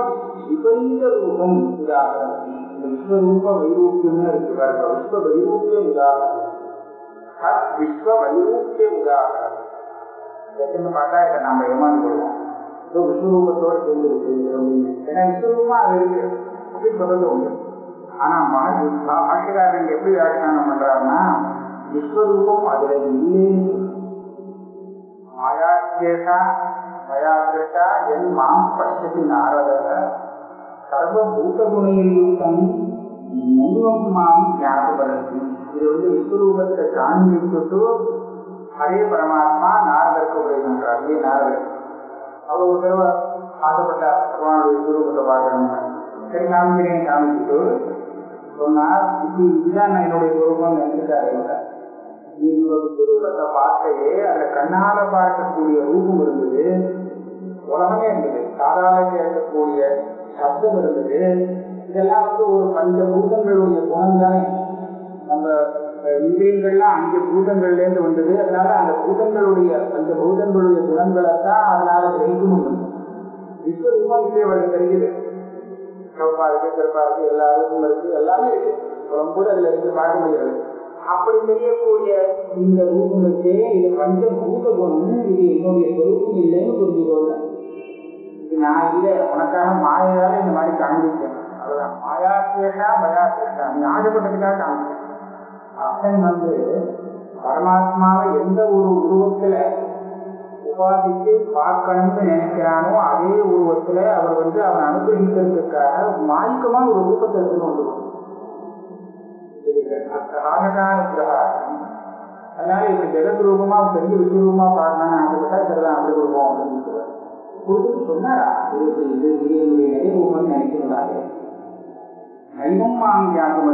விபரீத ரூபம் உதாகரந்தி விஸ்வரூப வைரூபியம்னு இருக்கு விஸ்வ வைரூபிய உதாகரணம் தத் விஸ்வ வைரூபிய உதாகரணம் எப்படின்னு பார்த்தா இதை நாம ஏமாந்து கொள்வோம் ஏதோ விஸ்வரூபத்தோட சேர்ந்து அப்படின்னு. ஏன்னா விஸ்வரூபமா அது இருக்கு. அப்படின்னு சொல்றது உண்டு. ஆனா மனசு பாஷகாரன் எப்படி வியாக்கியானம் பண்றாருன்னா விஸ்வரூபம் அதுல இல்லை மாயாக்கேஷா மயா திருஷ்டா என் மாம் பட்சத்தின் ஆரதக சர்வபூதகுணையுக்தம் நைவம் மாம் ஞாபகப்படுத்தி. இது வந்து விஸ்வரூபத்தை காண்பிச்சுட்டு அதே பரமாத்மா நாரதற்கு உரைகின்றார் அதே நாரதர்? அவர் ஒரு தடவை ஆசைப்பட்ட பகவானுடைய விஸ்வரூபத்தை பார்க்கணும். சரி காமிக்கிறேன் காமிச்சுட்டு சொன்னார் இது இதுதான் நான் என்னுடைய குருபம் நினைச்சுட்டாரு இவர். நீ இந்த விஸ்வரூபத்தை பார்க்கையே அந்த கண்ணால பார்க்கக்கூடிய ரூபம் இருந்தது உலகமே இருந்தது. சாதாரண கேட்கக்கூடிய சப்தம் இருந்தது. இதெல்லாம் வந்து ஒரு பஞ்ச பூதங்களுடைய குணம் தானே நம்ம இந்திரியங்கள்லாம் அஞ்சு பூதங்கள்லேருந்து வந்தது. அதனால அந்த பூதங்களுடைய அந்த பூதங்களுடைய குணங்களை தான் அதனால கிரகிக்க முடியும் விஸ்வரூபம் இப்படி அவருக்கு தெரியுது. சிவப்பா இருக்கு சிறப்பா இருக்கு எல்லா ரூபம் இருக்கு எல்லாமே இருக்கு. ரொம்ப கூட அதுல இருந்து பார்க்க முடியாது அப்படி தெரியக்கூடிய இந்த ரூபம் இது பஞ்ச பூத குணம் இது என்னுடைய சொரூபம் இல்லைன்னு புரிஞ்சுக்கோங்க. இது நான் இல்லை உனக்காக மாயால இந்த மாதிரி காண்பிச்சேன் அவ்வளவுதான். மாயா கேட்டா பயா கேட்டா நீ ஆசைப்பட்டதுக்காக காண்பிச்சேன் அப்பன் வந்து பரமாத்மாவை எந்த ஒரு உருவத்துல உபாதித்து பார்க்கணும்னு நினைக்கிறானோ அதே உருவத்துல அவர் வந்து அவன் அனுகிரகிக்கிறதுக்காக மாய்க்கமா ஒரு ரூபத்தை எடுத்துட்டு வந்துடும் அதனால இப்ப ஜெகத் ரூபமா பெரிய விஸ்வரூபமா பார்க்கணும்னு ஆசைப்பட்டா சரிதான் அப்படி அப்படின்னு சொல்லுவார் கொடுத்து சொன்னாரா இது இது இது என்னுடைய நினைவுன்னு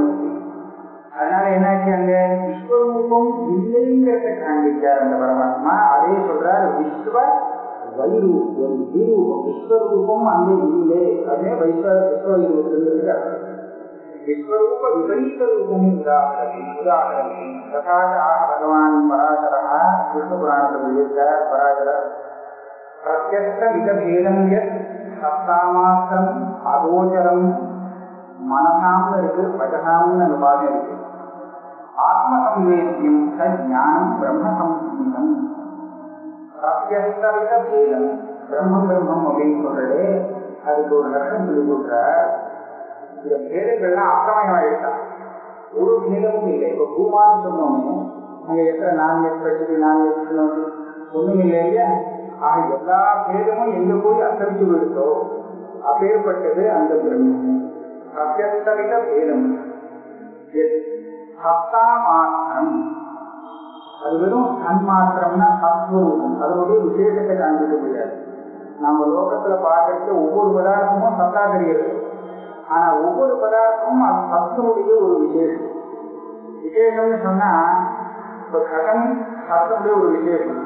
இருக்கு அதனால என்னாச்சு அங்க? விஸ்வரூபம் இல்லைங்கிறத காண்பிச்சார் அந்த பரமாத்மா. அதே சொல்றார் விஸ்வ வைரூபம் விரூபம் விஸ்வரூபம் அங்கே இல்லை. அதே வைஸ்வ விஸ்வ வைரூபத்தில் விஸ்வரூப விபரீத ரூபம் உதாகரதி உதாகரதி ததாக பகவான் பராசரः விஷ்ணு புராணத்தில் சொல்லியிருக்கார் பராசரர் பிரத்யஸ்த விதபேதம் எத் சப்தாமாத்திரம் அகோச்சரம். மனசாம்னு இருக்கு பஜகாம்னு அந்த பாதம் இருக்கு. ஆத்மசம்வேத்தியம் ச ஞானம் பிரம்ம சம்ஸ்கிருதம் பிரத்யஸ்தவித பேதம் பிரம்மம் பிரம்மம் அப்படின்னு சொல்றது அதுக்கு ஒரு லட்சம் சொல்லி கொடுக்குறார் இந்த பேதங்கள்லாம் அசமயமாயிட்டான் ஒரு பேதமும் இல்லை. இப்போ பூமான்னு சொன்னோமே அங்கே எத்தனை நான்கு நான் நான்கு ஒண்ணும் இல்லை இல்லையா? ஆக எல்லா பேதமும் எங்க போய் அசமிச்சு விடுத்தோ அப்பேற்பட்டது அந்த பிரம்மம். அத்தியஸ்தவித பேதம் சத்தா மாத்திரம் அது வெறும் தன்மாத்திரம்னா சத்வரூபம். அதனுடைய விசேஷத்தை காண்பிக்க முடியாது. நம்ம லோகத்துல பார்க்கறது ஒவ்வொரு பதார்த்தமும் சத்தா கிடையாது ஆனா ஒவ்வொரு பதார்த்தமும் அது சத்தனுடைய ஒரு விசேஷம். விசேஷம்னு சொன்னா இப்ப கடன் சத்தனுடைய ஒரு விசேஷம்.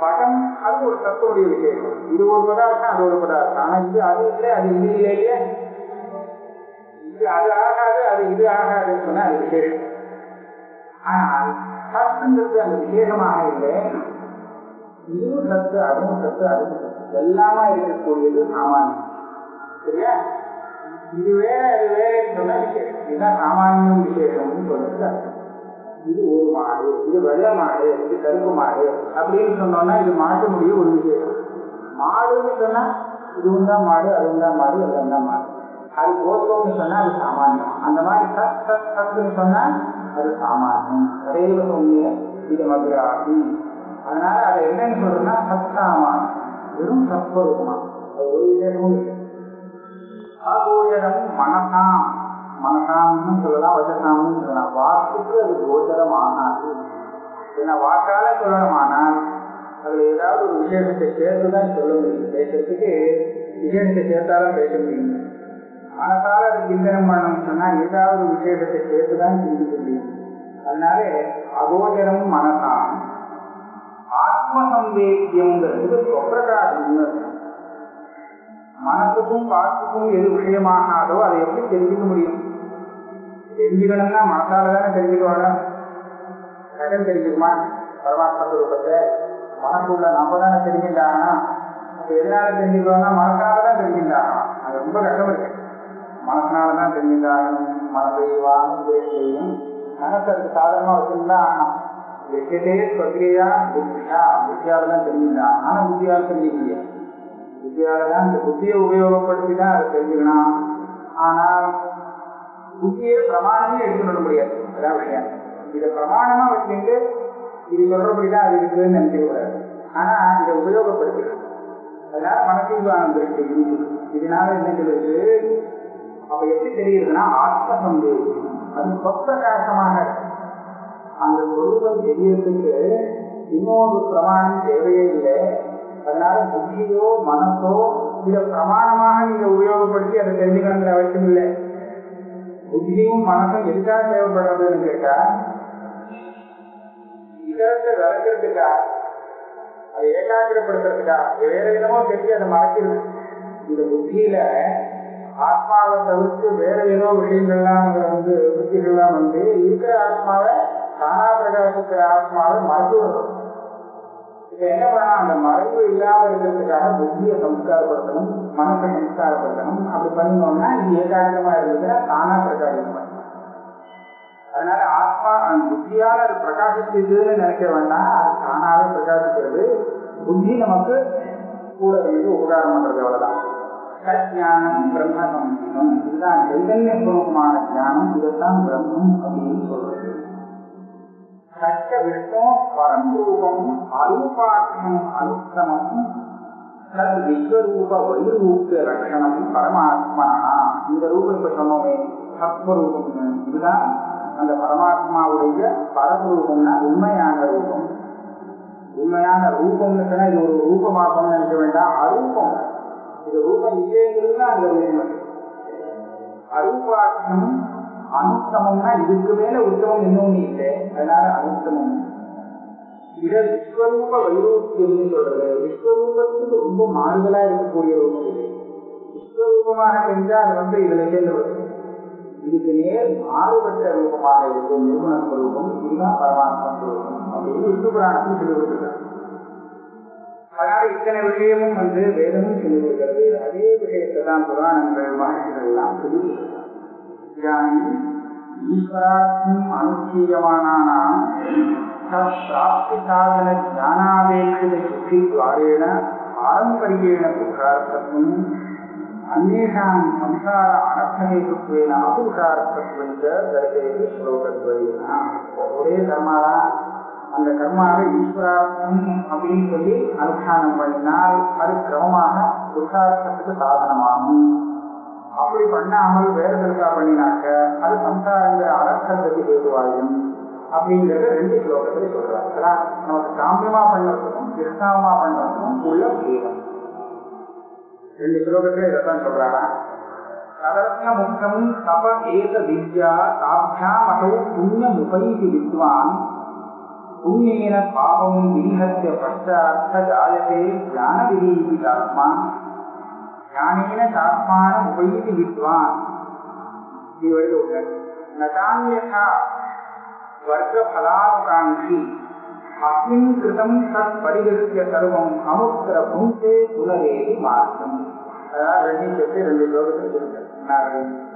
படம் அது ஒரு சத்தனுடைய விசேஷம். இது ஒரு பதார்த்தம் அது ஒரு பதார்த்தம். ஆனா இது அது இல்லை அது இது இல்லை இது அது ஆகாது அது இது ஆகாதுன்னு சொன்னா அது விசேஷம். ஆனால் சத்துங்கிறது அந்த விசேஷமாக இல்லை. இதுவும் சத்து அதுவும் சத்து அதுவும் சத்து. எல்லாமா இருக்கக்கூடியது சாமானியம். சரியா? இது வேற அது வேறன்னு சொன்னா விசேஷம். இதுதான் சாமானியம் விசேஷம்னு சொல்றது அர்த்தம். இது ஒரு மாடு இது வெள்ள மாடு இது கருப்பு மாடு அப்படின்னு சொன்னோம்னா இது மாட்டினுடைய ஒரு விசேஷம். மாடுன்னு சொன்னா இதுவும் தான் மாடு அதுவும் தான் மாடு எல்லாம் தான் மாடு. அது கோத்தம்னு சொன்னா அது சாமானியம். அந்த மாதிரி சத் கத் சத்துன்னு சொன்னா அது சாமானியம். அதேவ சௌமிய இது மதுராசி அதனால அதை என்னன்னு சொல்றேன்னா சத்தாமானம் வெறும் சத்வரூபமா அது ஒரு விசேஷமும் இல்லை அகோச்சரம் மனசாம். மனசாம்னு சொல்லலாம் வச்சசாம்னு சொல்லலாம். வாக்குக்கு அது கோச்சரம் ஆகாது ஏன்னா வாக்கால சொல்லணுமானால் அதுல ஏதாவது ஒரு விசேஷத்தை சேர்த்துதான் சொல்ல முடியும். பேசுறதுக்கு விசேஷத்தை சேர்த்தாலும் பேச முடியும். மனசால அது சிந்தனம் பண்ணணும்னு சொன்னா ஏதாவது ஒரு விசேஷத்தை சேர்த்துதான் சிந்திக்க முடியும் அதனால அகோச்சரம் மனசாம். ஆத்மசம்வேத்தியம்ங்கிறது சொப்பிரகாசம்னு மனசுக்கும் காற்றுக்கும் எது விஷயமாகாதோ அதை எப்படி தெரிஞ்சுக்க முடியும்? தெரிஞ்சுக்கணும்னா மனசால தானே தெரிஞ்சுக்கணும் கடன் தெரிஞ்சுக்குமா? பரமாத்மா ரூபத்தை மனசுள்ள நம்ம தானே தெரிஞ்சுட்டாங்கன்னா எதனால தெரிஞ்சுக்கணும்னா மனசால தான் தெரிஞ்சுட்டாகணும் அது ரொம்ப கஷ்டம் இருக்கு. மனசினாலதான் தான் தெரிஞ்சுட்டாகணும் மனதை வாங்கும் மனசு அதுக்கு சாதகமா வச்சிருந்தா ஆகணும் விஷயத்தையே பிரக்ரியா புத்தியா புத்தியால தான் தெரிஞ்சுட்டாங்க ஆனால் புத்தியால தெரிஞ்சுக்க புத்தியால தான் இந்த புத்தியை உபயோகப்படுத்தி தான் அதை தெரிஞ்சுக்கணும். ஆனால் புத்தியை பிரமாணமே எடுத்துக்கொள்ள முடியாது. அதான் விஷயம். இதை பிரமாணமா வச்சுட்டு இது சொல்றபடிதான் அது இருக்குன்னு நினைக்க ஆனா இதை உபயோகப்படுத்திக்கணும். அதனால மனசீவானந்த இருக்கு இதனால என்ன சொல்லுது? அப்ப எப்படி தெரியுதுன்னா ஆத்ம சந்தேகம் அது சொப்பிரகாசமாக அந்த சொரூபம் தெரியறதுக்கு இன்னொரு பிரமாணம் தேவையே இல்லை. அதனால புத்தியோ மனசோ இத பிரமாணமாக நீங்க உபயோகப்படுத்தி அதை தெரிஞ்சுக்கணுங்கிற அவசியம் இல்லை. புத்தியும் மனசும் எதுக்காக தேவைப்படுறதுன்னு கேட்டா இதரத்தை விளக்கிறதுக்கா? அதை ஏகாகிரப்படுத்துறதுக்கா வேற விதமோ தெரிஞ்சு அதை மறைக்கிறது. இந்த புத்தியில ஆத்மாவை தவிர்த்து வேற ஏதோ விஷயங்கள்லாம் வந்து புத்திகள்லாம் வந்து இருக்கிற ஆத்மாவை தானா இருக்கிற ஆத்மாவை மறைச்சு விடுறோம் என்ன பண்ணலாம்? அந்த மறைவு இல்லாம இருக்கிறதுக்காக புத்தியை சம்ஸ்காரப்படுத்தணும் மனசை சம்ஸ்காரப்படுத்தணும். அப்படி பண்ணோம்னா இது ஏகாந்தமா இருந்ததுன்னா தானா பண்ணணும் அதனால ஆத்மா அந்த புத்தியால அது பிரகாசிச்சதுன்னு நினைக்க வேண்டாம். அது தானாவே பிரகாசிக்கிறது. புத்தி நமக்கு கூட வந்து உபகாரம் பண்றது அவ்வளவுதான். சஜானம் பிரம்ம சம்பந்தம் இதுதான் சைதன்ய ஸ்வரூபமான ஞானம்? இதுதான் பிரம்மம் அப்படின்னு சொல்றது. சச்ச விஷ்ணு பரம்பரூபம் அரூபாக்கியம் அனுத்தமம் தத் விஸ்வரூப வைரூப்பிய லட்சணம் பரமாத்மா இந்த ரூபம் இப்ப சொன்னோமே சத்வரூபம் இதுதான் அந்த பரமாத்மாவுடைய பரமரூபம்னா உண்மையான ரூபம். உண்மையான ரூபம்னு சொன்னா இது ஒரு ரூபமாக்கணும்னு நினைக்க வேண்டாம். அரூபம் இந்த ரூபம் இல்லைங்கிறது அந்த ரூபம் அரூபாக்கியம் அனுத்தமம்னா இதுக்கு மேல உத்தமம் இன்னொன்னு இல்லை. அதனால அனுத்தமம் இத விஸ்வரூப வைரூப்பியம்னு சொல்றது. விஸ்வரூபத்துக்கு ரொம்ப மாறுதலா இருக்கக்கூடிய ஒரு இது. விஸ்வரூபமாக தெரிஞ்சா அது வந்து இதுல சேர்ந்து வருது இதுக்கு நேர் மாறுபட்ட ரூபமாக இருக்கும். நிர்குண ரூபம் இதுதான் பரமாத்மா ரூபம் அப்படின்னு விஷ்ணு புராணத்தில் சொல்லி அதனால இத்தனை விஷயமும் வந்து வேதமும் சொல்லி கொடுக்கிறது. அதே விஷயத்தை தான் புராணங்கள் மகர்ஷிகள் எல்லாம் சொல்லி கொடுக்கிறார் ஈஸ்வராத்மம் அனுஷ்டீயமானானாம் பிராப்தி சாதன ஞானாவேட்சித சுத்தி துவாரேண பாரம்பரியேண புருஷார்த்தத்துவம் அந்நேஷாம் சம்சார அனர்த்தமேதுத்வேன அபுருஷார்த்தத்துவஞ்ச தரிசேது ஸ்லோகத்வயேனா ஒரே தர்மாதான் அந்த கர்மாவை ஈஸ்வரார்த்தம் அப்படின்னு சொல்லி அனுஷ்டானம் பண்ணினால் அது கிரமமாக புருஷார்த்தத்துக்கு சாதனமாகும். அப்படி பண்ணாமல் வேற பெருசா பண்ணினாக்க அது சம்சாரங்கிற அனர்த்தத்துக்கு ஏதுவாயும் அப்படிங்கறத ரெண்டு ஸ்லோகத்துல சொல்றாங்க நமக்கு காமியமா பண்ணறதுக்கும் கிருஷ்ணாவமா பண்ணறதுக்கும் உள்ள பேதம் ரெண்டு ஸ்லோகத்துல இதான் சொல்றாரா சதர்த்த தப ஏத வித்யா தாபியாம் புண்ணியமுபைதி வித்வான் புண்ணியேன பாவம் விஹத்திய பஷ்டார்த்த ஜாயதே ஞான விதீபிதாத்மா ஞானேன தாத்மான உபைதி வித்வான். இது வருது ஒண்ணு. நதான்யதா வர்க்கபலானுகாங்கி. அஸ்மின் கிருதம் தத் பரிகிருத்திய சர்வம் அமுத்திர புங்கே புனரேதி மார்க்கம். அதாவது ரெண்டு சேர்த்து ரெண்டு லோகத்தில் சொல்லுங்க.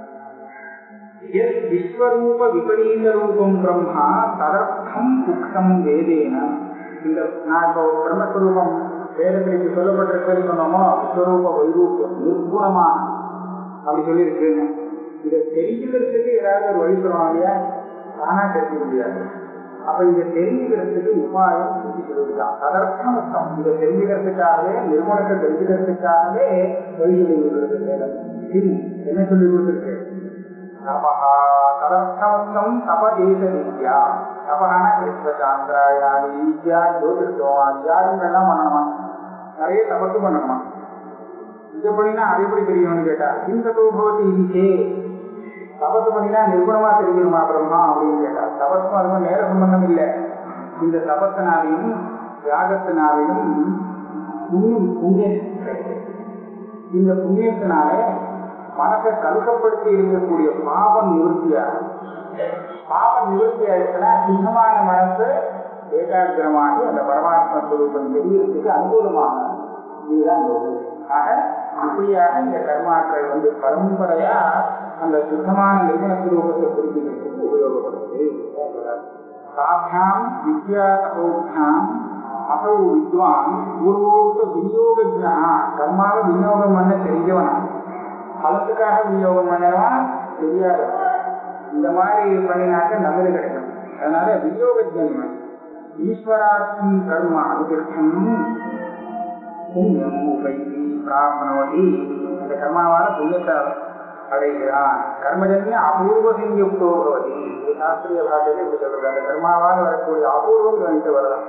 எஸ் விஸ்வரூப விபரீத ரூபம் பிரம்மா ததர்த்தம் உக்தம் வேதேன இந்த நான் இப்போ பிரம்மஸ்வரூபம் வேதங்களுக்கு சொல்லப்பட்டிருக்கிறது சொன்னோமோ விஸ்வரூப வைரூபம் நிர்குணமாக அப்படி சொல்லியிருக்குன்னு இதை தெரிஞ்சுக்கிறதுக்கு ஏதாவது ஒரு வழி சொல்லுவாங்க இல்லையா? தானா தெரிஞ்சுக்க முடியாது. அப்ப இதை தெரிஞ்சுக்கிறதுக்கு உபாயம் சொல்லி சொல்லிருக்கான் ததர்த்தம் உத்தம் இதை தெரிஞ்சுக்கிறதுக்காகவே நிறுவனத்தை தெரிஞ்சுக்கிறதுக்காகவே வழி சொல்லி கொடுத்துருக்கு வேதம். என்ன சொல்லி கொடுத்துருக்கு? தபஹா ததர்த்தமுக்தம் தபதேச வித்யா தபஹான கிருஷ்ண சாந்திராயணாதி வித்யா ஜோதிஷம் ஆதியாதிங்கெல்லாம் பண்ணணுமா நிறைய தபத்து பண்ணணுமா இது பண்ணினா அது எப்படி தெரியும்னு கேட்டா இந்த தூபவதி இதுக்கே தபத்து பண்ணினா நிர்குணமா தெரிஞ்சிருமா பிரம்மா அப்படின்னு கேட்டா தபத்தும் அதுக்கும் நேர சம்பந்தம் இல்லை இந்த தபத்தினாலையும் தியாகத்தினாலையும் புண்ணியம் புண்ணியம் இந்த புண்ணியத்தினால மனசை கழுக்கப்படுத்தி இருக்கக்கூடிய பாபம் நிவர்த்தியாகும். பாபம் நிவர்த்தி ஆயிடுச்சுன்னா சுத்தமான மனசு ஏகாகிரமாகி அந்த பரமாத்ம ஸ்வரூபம் தெரியறதுக்கு அனுகூலமாக இதுதான் இந்த ஆக இப்படியாக இந்த கர்மாக்கள் வந்து பரம்பரையா அந்த சுத்தமான நிர்மண ஸ்வரூபத்தை புரிஞ்சுக்கிறதுக்கு உபயோகப்படுது. சாபியாம் வித்யா தபோபியாம் அசௌ வித்வான் பூர்வோக்த விநியோகஜா கர்மாவை விநியோகம் பண்ண தெரிஞ்சவனா பலத்துக்காக விநியோகம் பண்ணவன் தெரியாது. இந்த மாதிரி பண்ணினாக்க நல்லது கிடைக்கும். அதனால விநியோக ஜென்மம் ஈஸ்வரார்த்தம் கர்ம அனுகிருஷ்டம் புண்ணியம் உபைதி பிராப்னோதி அந்த கர்மாவால புண்ணியத்தை அடைகிறான். கர்மஜன்ய அபூர்வ சஞ்யுக்தோ பவதி சாஸ்திரிய பாஷையில இப்படி சொல்றாரு கர்மாவால் வரக்கூடிய அபூர்வம் கவனித்து வரலாம்.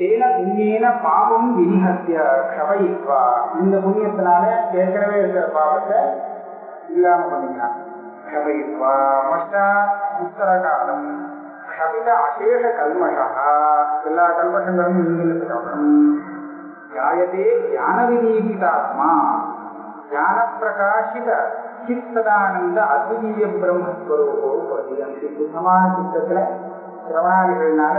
தேன புண்ணியன பாவம் விரிஹத்திய க்ஷபயித்வா இந்த புண்ணியத்தினால ஏற்கனவே இருக்கிற பாவத்தை இல்லாம பண்ணிக்கலாம். க்ஷபயித்வா மஷ்டா உத்தர காலம் க்ஷபித அசேஷ கல்மஷா. எல்லா கல்மஷங்களும் நீங்கினதுக்கு அப்புறம் ஜாயதே ஞான விதீபிதாத்மா ஞான பிரகாசித சித்ததானந்த அத்விதீய பிரம்மஸ்வரூபோ பதி அந்த சுத்தமான சித்தத்துல சிரவணாதிகள்னால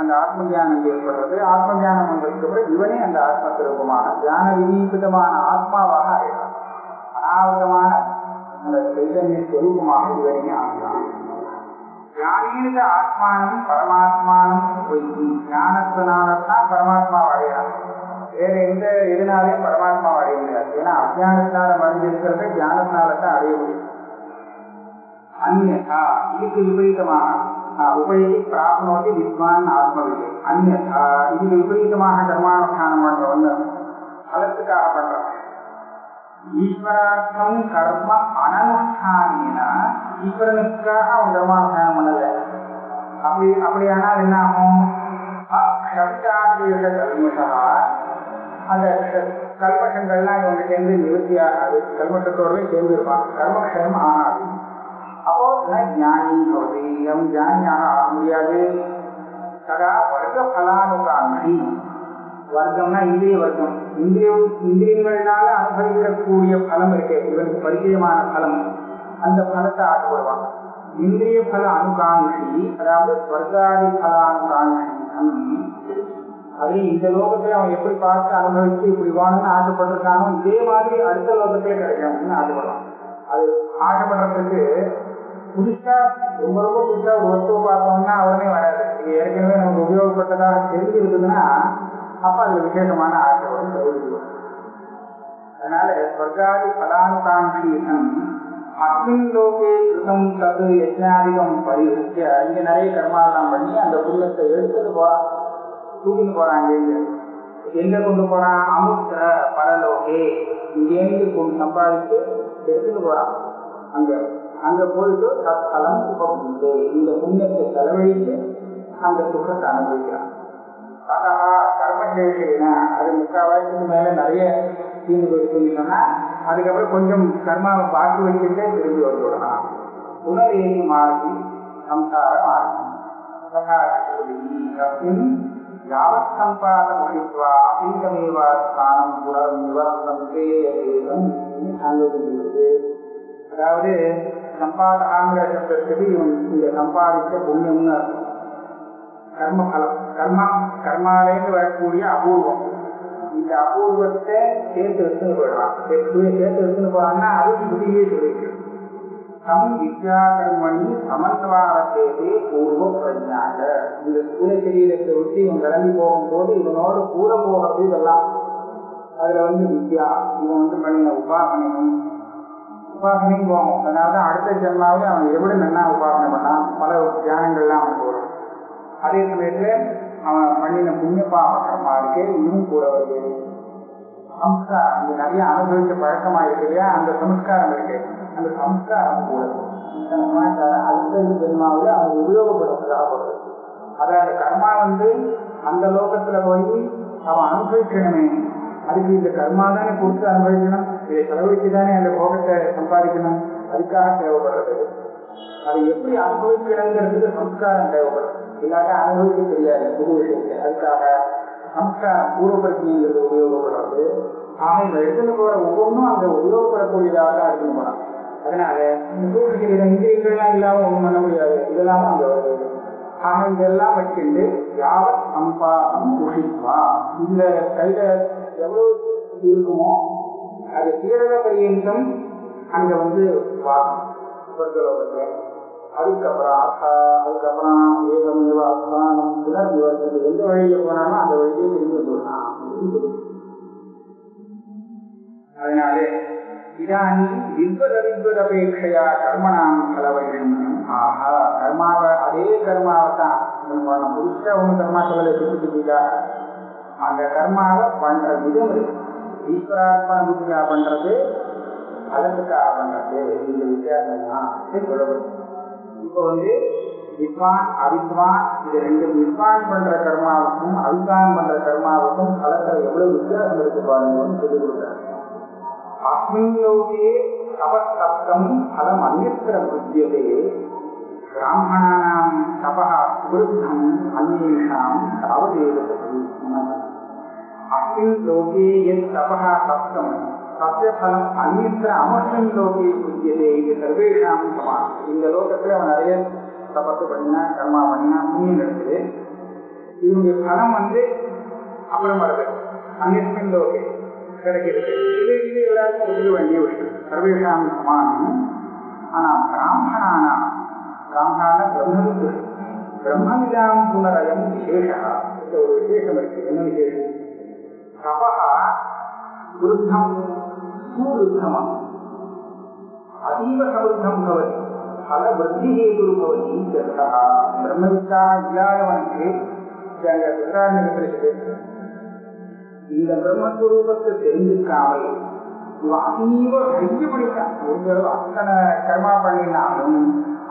அந்த ஆத்ம ஞானம் ஏற்படுறது. ஆத்ம ஞானம் வந்ததுக்கு அப்புறம் இவனே அந்த ஆத்மஸ்வரூபமான ஞான விதீபிதமான ஆத்மாவாக அறிவான் அனாவதமான அந்த சைதன்ய ஸ்வரூபமாக இவனே ஆகிறான் ஞானீன ஆத்மானம் பரமாத்மானம் பொய்தி ஞானத்தினால்தான் பரமாத்மா அடையலாம் வேற எந்த எதுனாலையும் பரமாத்மா அடைய முடியாது ஏன்னா அஜானத்தினால மறைஞ்சிருக்கிறத ஞானத்தினால தான் அடைய முடியும். அந்நா இதுக்கு விபரீதமாக உபயோகி பிராப்னோதி வித்வான் ஆத்மவிதை அந்நா இதுக்கு விபரீதமாக கர்மானுஷ்டானம் பண்றவங்க பலத்துக்காக பண்றோம் ஈஸ்வராத்மம் கர்ம அனனுஷ்டானேன ஈஸ்வரனுக்காக அவன் கர்மானுஷ்டானம் பண்ணல. அப்படி அப்படியானால் என்ன ஆகும் அக்ஷப்தாதேச கல்மஷா அந்த கல்மஷங்கள்லாம் இவங்க சேர்ந்து நிவர்த்தி ஆகாது கல்மஷத்தோடவே சேர்ந்து இருப்பான் கர்மக்ஷயம் ஆகாது. அப்போ ஞானி பவதி எம் ஞானியாக ஆக முடியாது. சதா வர்க்க வர்க்கம்னா இந்திரிய வர்க்கம். இந்திரிய இந்திரியங்கள்னால அனுபவிக்கக்கூடிய பலம் இருக்கு. இவருக்கு பரிச்சயமான பலம். அந்த பலத்தை ஆசைப்படுவான் இந்திரிய பல அனுகாங்கி அதாவது ஸ்வர்காதி பல அனுகாங்கி அது இந்த லோகத்துல அவன் எப்படி பார்த்து அனுபவிச்சு இப்படி வாழணும்னு ஆசைப்பட்டிருக்கானோ இதே மாதிரி அடுத்த லோகத்துல கிடைக்கணும்னு ஆசைப்படுறான் அது ஆசைப்படுறதுக்கு புதுசா ரொம்ப ரொம்ப புதுசா ஒரு வஸ்துவை பார்த்தோம்னா உடனே வராது. இது ஏற்கனவே நமக்கு உபயோகப்பட்டதா தெரிஞ்சிருக்குதுன்னா அப்ப அதுல விசேஷமான ஆசை வரும் தகுதி அதனால ஸ்வர்காதி பலானுகாங்கீனம் அஸ்மின் லோகே கிருதம் தது யஜ்ஞாதிகம் பரிஹிருத்திய இங்க நிறைய கர்மாலாம் பண்ணி அந்த புல்லத்தை எடுத்துட்டு போறான் தூக்கிட்டு போறான் எங்க கொண்டு போறான் அமுத்திர பரலோகே. இங்கேருந்து கொண்டு சம்பாதிச்சு எடுத்துட்டு போறான். அங்க அங்க போயிட்டு தற்கலம் உபபுந்தே இந்த புண்ணியத்தை செலவழித்து அந்த சுகத்தை அனுபவிக்கிறான். அதா அது முக்கால் மேல நிறைய தீர்ந்து போயிடுச்சுன்னு சொன்னா அதுக்கப்புறம் கொஞ்சம் கர்மாவை பாக்கி வச்சுட்டே திரும்பி வந்து விடலாம் உணர்வு மாறி சம்சாரம் ஆகும். யாவத் சம்பாத முகித்வா அபீதமேவா ஸ்தானம் புறம் நிவர்த்தந்தே ஏதம் சம்பாத ஆங்கில சப்தத்துக்கு இவன் இந்த சம்பாதிக்க புண்ணியம்னு கர்ம பலம் கர்மா கர்மாலேருந்து வரக்கூடிய அபூர்வம். இந்த அபூர்வத்தை சேர்த்து எடுத்துன்னு போயிடலாம். சேர்த்து சேர்த்து எடுத்துன்னு போறாங்கன்னா அதுக்கு புதியே சொல்லியிருக்கு சம் வித்யா கர்மணி சமன்வாரத்தேதே பூர்வ பிரஜாக இந்த ஸ்தூல சரீரத்தை விட்டு இவன் கிளம்பி போகும்போது இவனோட கூட போகிறது இதெல்லாம். அதுல வந்து வித்யா இவன் வந்து பண்ணின உபாசனையும் உபாசனையும் போகும் அதனாலதான் அடுத்த ஜென்மாவே அவன் எப்படி நல்லா உபாசனை பண்ணான் பல தியானங்கள்லாம் அவனுக்கு வரும். அதே சமயத்துல அவன் பண்ணின புண்ணிய பாவ இருக்கே இன்னும் கூட வருது. சம்ஸ்காரம் நிறைய அனுபவிச்ச பழக்கமா இருக்கு இல்லையா? அந்த சம்ஸ்காரம் இருக்கு. அந்த சம்ஸ்காரம் கூட. அடுத்த ஜென்மாவில் அவன் உபயோகப்படுறதுக்காக வருது அதாவது அந்த கர்மா வந்து அந்த லோகத்துல போய் அவன் அனுபவிக்கணுமே. அதுக்கு இந்த கர்மா தானே கொடுத்து அனுபவிக்கணும்? இதை செலவழிச்சு தானே அந்த போகத்தை சம்பாதிக்கணும்? அதுக்காக தேவைப்படுறது. அதை எப்படி அனுபவிக்கணுங்கிறதுக்கு சம்ஸ்காரம் தேவைப்படும். இல்லாட்டா அனுபவிக்க தெரியாது புது விஷயத்தை. அதுக்காக சம்ஸ்காரம் பூர்வப்படுத்திங்கிறது உபயோகப்படுறது. ஆக இந்த எடுத்துன்னு போற ஒவ்வொன்றும் அந்த உபயோகப்படக்கூடியதாக தான் எடுத்துன்னு போறான் அதனால இந்த இந்திரியங்கள்லாம் இல்லாம ஒண்ணும் பண்ண முடியாது. இதெல்லாம் அங்க வருது. ஆக இதெல்லாம் வச்சுட்டு யார் சம்பாதம் குஷித்வா இந்த கையில எவ்வளவு இருக்குமோ அது தீரக பரியந்தம் அங்க வந்து வாசம். சொர்க்கலோகத்துல அதுக்கப்புறம் அர்த்தா அதுக்கப்புறம் ஏகமேவ அஸ்தானம் புனர் நிவர்த்தது எந்த வழியில போனாலும் அந்த வழியே திரும்பி வந்துடலாம் அதனாலே இதானி வித்வத வித்வதபேட்சையா கர்மணாம் பலவைஷண்யம் ஆஹா கர்மாவை அதே கர்மாவை தான். பண்ணணும் புதுசா ஒண்ணு கர்மா சொல்லலை சுத்தி அந்த கர்மாவை பண்ற விதம் இருக்கு. ஈஸ்வரார்ப்பண வித்யா பண்றது? பலத்துக்காக பண்றது. இந்த வித்தியாசம் தான் சொல்லப்படும் இப்போ வந்து வித்வான் அவித்வான் இது ரெண்டு வித்வான் பண்ற கர்மாவுக்கும் அவித்வான் பண்ற கர்மாவுக்கும் கலக்கிற எவ்வளவு வித்தியாசம் இருக்கு பாருங்கன்னு சொல்லி கொடுக்குறாங்க அஸ்மின் லோகே தபஸ்தப்தம் பலம் அந்நியத்திர புத்தியதே. பிராமணானாம் தபா விருத்தம் அந்நேஷாம் தாவதேவ அஸ்மின் லோகே எத் தபா தப்தம் தஸ்ய பலம் அந்நியத்திர லோகே புத்தியதே இது சர்வேஷாம் சமானம் இந்த லோகத்துல அவன் நிறைய தபத்து பண்ணினா கர்மா பண்ணினா புண்ணியம் கிடைச்சது இவங்க பலம் வந்து அப்புறம் வருது லோகே கிடைக்கிறது இது இது எல்லாருக்கும் ஒதுக்க வேண்டிய விஷயம். சர்வேஷாம் ஆனா பிராமணானா? பிராமணான பிரம்மவிதாம் புனரயம் விசேஷா. இந்த ஒரு விசேஷம் இருக்கு. என்ன விசேஷம்? தபா விருத்தம் சுருத்தமம் அதீவ சமுத்தம் பவதி பல விருத்தி ஹேது பவதி பிரம்மவித்தாக இல்லாதவனுக்கு அங்க திருநாநிலத்தில் இந்த பிரம்மஸ்வரூபத்தை தெரிஞ்சுக்காமல் இவன் அதீவ செஞ்சு பிடிக்கான் ஒரு தடவை அத்தனை கர்மா பண்ணினாலும்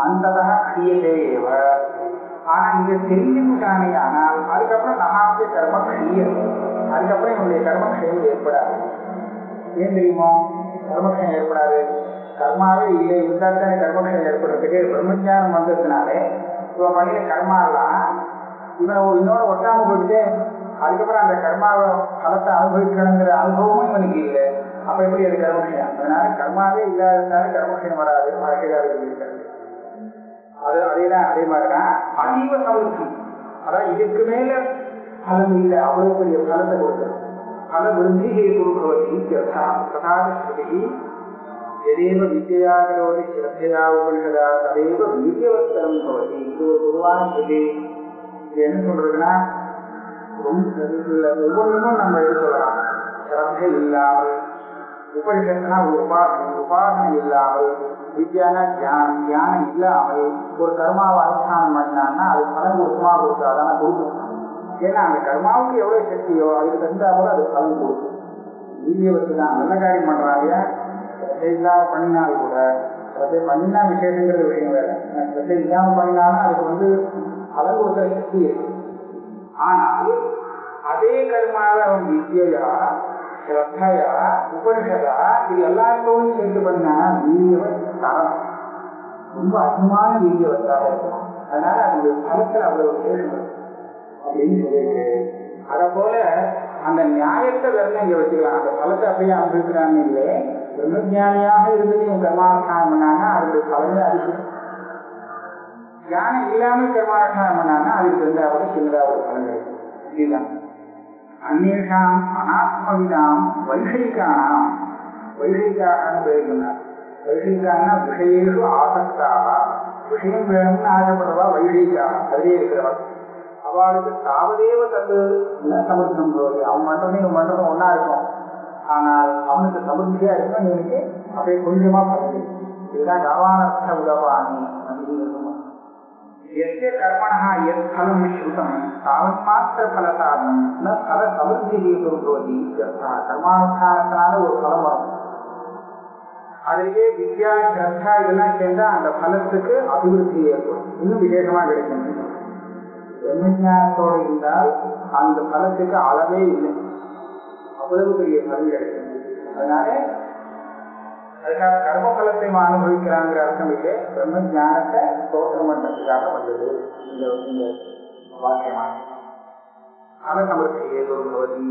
அந்த கிரியதே ஏவ ஆனா இங்க தெரிஞ்சுக்கிட்டானே ஆனால் அதுக்கப்புறம் நகாப்பிய கர்ம கிரியம் அதுக்கப்புறம் என்னுடைய கர்மக்ஷயம் ஏற்படாது. ஏன் தெரியுமோ? கர்மக்ஷயம் ஏற்படாது. கர்மாவே இல்லை. இருந்தால் தானே கர்மக்ஷயம் ஏற்படுறதுக்கு பிரம்மஜானம் வந்ததுனாலே இவன் பண்ணிய கர்மாலாம் இவன் ஒரு இன்னோட ஒட்டாம போயிட்டு அதுக்கப்புறம் அந்த கர்மாவை பலத்தை அனுபவிக்கணுங்கிற அனுபவமும் இவனுக்கு இல்லை. அப்ப எப்படி அது கர்மக்ஷயம் அதனால கர்மாவே இல்லாததுனால கர்மக்ஷயம் வராது. வாழ்க்கையாக இருக்கிறது அது தான் அதே மாதிரிதான். அதீவ சமர்த்தம் அதான் இதுக்கு மேல பலன் இல்லை அவ்வளவு பெரிய பலத்தை கொடுக்கணும் பல விருத்திகை குருபவதி பிரதான ஸ்ருதி எதேவ வித்யா கரோதி ஸ்ரத்தையா உபனிஷதா ததேவ வீரியவஸ்தரம் பவதி இது ஒரு பொதுவான சொல்லி இது என்ன சொல்றதுன்னா ஒவ்வொன்றுக்கும் நம்ம எடுத்து சொல்லலாம் ஸ்ரத்தை இல்லாமல் உபனிஷத்துனா ஒரு உபாசனை உபாசனை இல்லாமல் வித்யானா தியானம் தியானம் இல்லாமல் ஒரு கர்மாவை அனுஷ்டானம் பண்ணான்னா அது பலன் கொடுக்குமா கொடுக்காதான கொடுக்கணும் ஏன்னா அந்த கர்மாவுக்கு எவ்வளவு சக்தியோ அதுக்கு தகுந்தா போல அது பலன் கொடுக்கும். வீடியோ தான் நல்ல காரியம் பண்றாங்க? ஸ்ரத்தை பண்ணினால் கூட ஸ்ரத்தை பண்ணினா விசேஷங்கிறது விஷயம் வேற. ஸ்ரத்தை இல்லாம பண்ணினாலும் அதுக்கு வந்து பலன் கொடுக்குற சக்தி இருக்கு. ஆனால் அதே கர்மாவ அவன் வித்யா ஸ்ரத்தையா உபனிஷதா இது எல்லாத்தோடும் சேர்த்து பண்ணா வீரியவர் தரம் ரொம்ப அதிகமான வீரியவத்தாக இருக்கும் அதனால அதனுடைய பலத்தில் அவ்வளவு விசேஷம் அப்படின்னு சொல்லிட்டு அதை போல அந்த நியாயத்தை வெறும் இங்க வச்சுக்கலாம். அந்த பலத்தை அப்படியே அனுபவிக்கிறாங்க இல்லை. பிரம்மஜானியாக இருந்து நீங்க கர்மாவசானம் பண்ணாங்க அதுக்கு பலனை அதிகம் ஞானம் இல்லாமல் கர்மாவசானம் பண்ணாங்க அதுக்கு ரெண்டாவது சின்னதாக ஒரு பலன் இதுதான். அந்நேஷாம் அனாத்மவிதாம் வைஷயிகானாம் வைஷயிகான்னு பேர் சொன்னார்? வைஷயிகான்னா விஷயேஷு ஆசக்தாக விஷயம் வேணும்னு ஆசைப்படுறவா வைஷயிகா அதிலே இருக்கிறவா. அவளுக்கு தாவதேவ தத்து சமர்ப்பணம் அவன் மட்டுமே இவன் மட்டுமே ஒன்னா இருக்கும். ஆனால் அவனுக்கு சமர்ப்பியா இருக்கும் இவனுக்கு. அப்படியே கொஞ்சமா பகுதி இதுதான் கவானர்த்த உதவாணி. அப்படின்னு எந்த கர்மணா எத் பலம் ஸ்ருதம். தாவத் மாத்திர பலசாதனம் ந பல சமர்த்தி கர்மானுஷ்டானத்தினால ஒரு பலம் வரும். அதிலேயே வித்யா கர்த்தா இதெல்லாம் சேர்ந்தா அந்த பலத்துக்கு அபிவிருத்தி ஏற்படும். இன்னும் விசேஷமா கிடைக்கும். எண்ணத்தோடு இருந்தால் அந்த பலத்துக்கு அளவே இல்லை. அவ்வளவு பெரிய பதவி கிடைக்கும் அதனால அதுக்காக கர்ம பலத்தை அனுபவிக்கிறாங்கிற அர்த்தம் இல்லை பிரம்ம ஜானத்தை தோற்றம் பண்றதுக்காக வந்தது இந்த இந்த வாக்கியமாக அவன் நமக்கு ஏதோ பவதி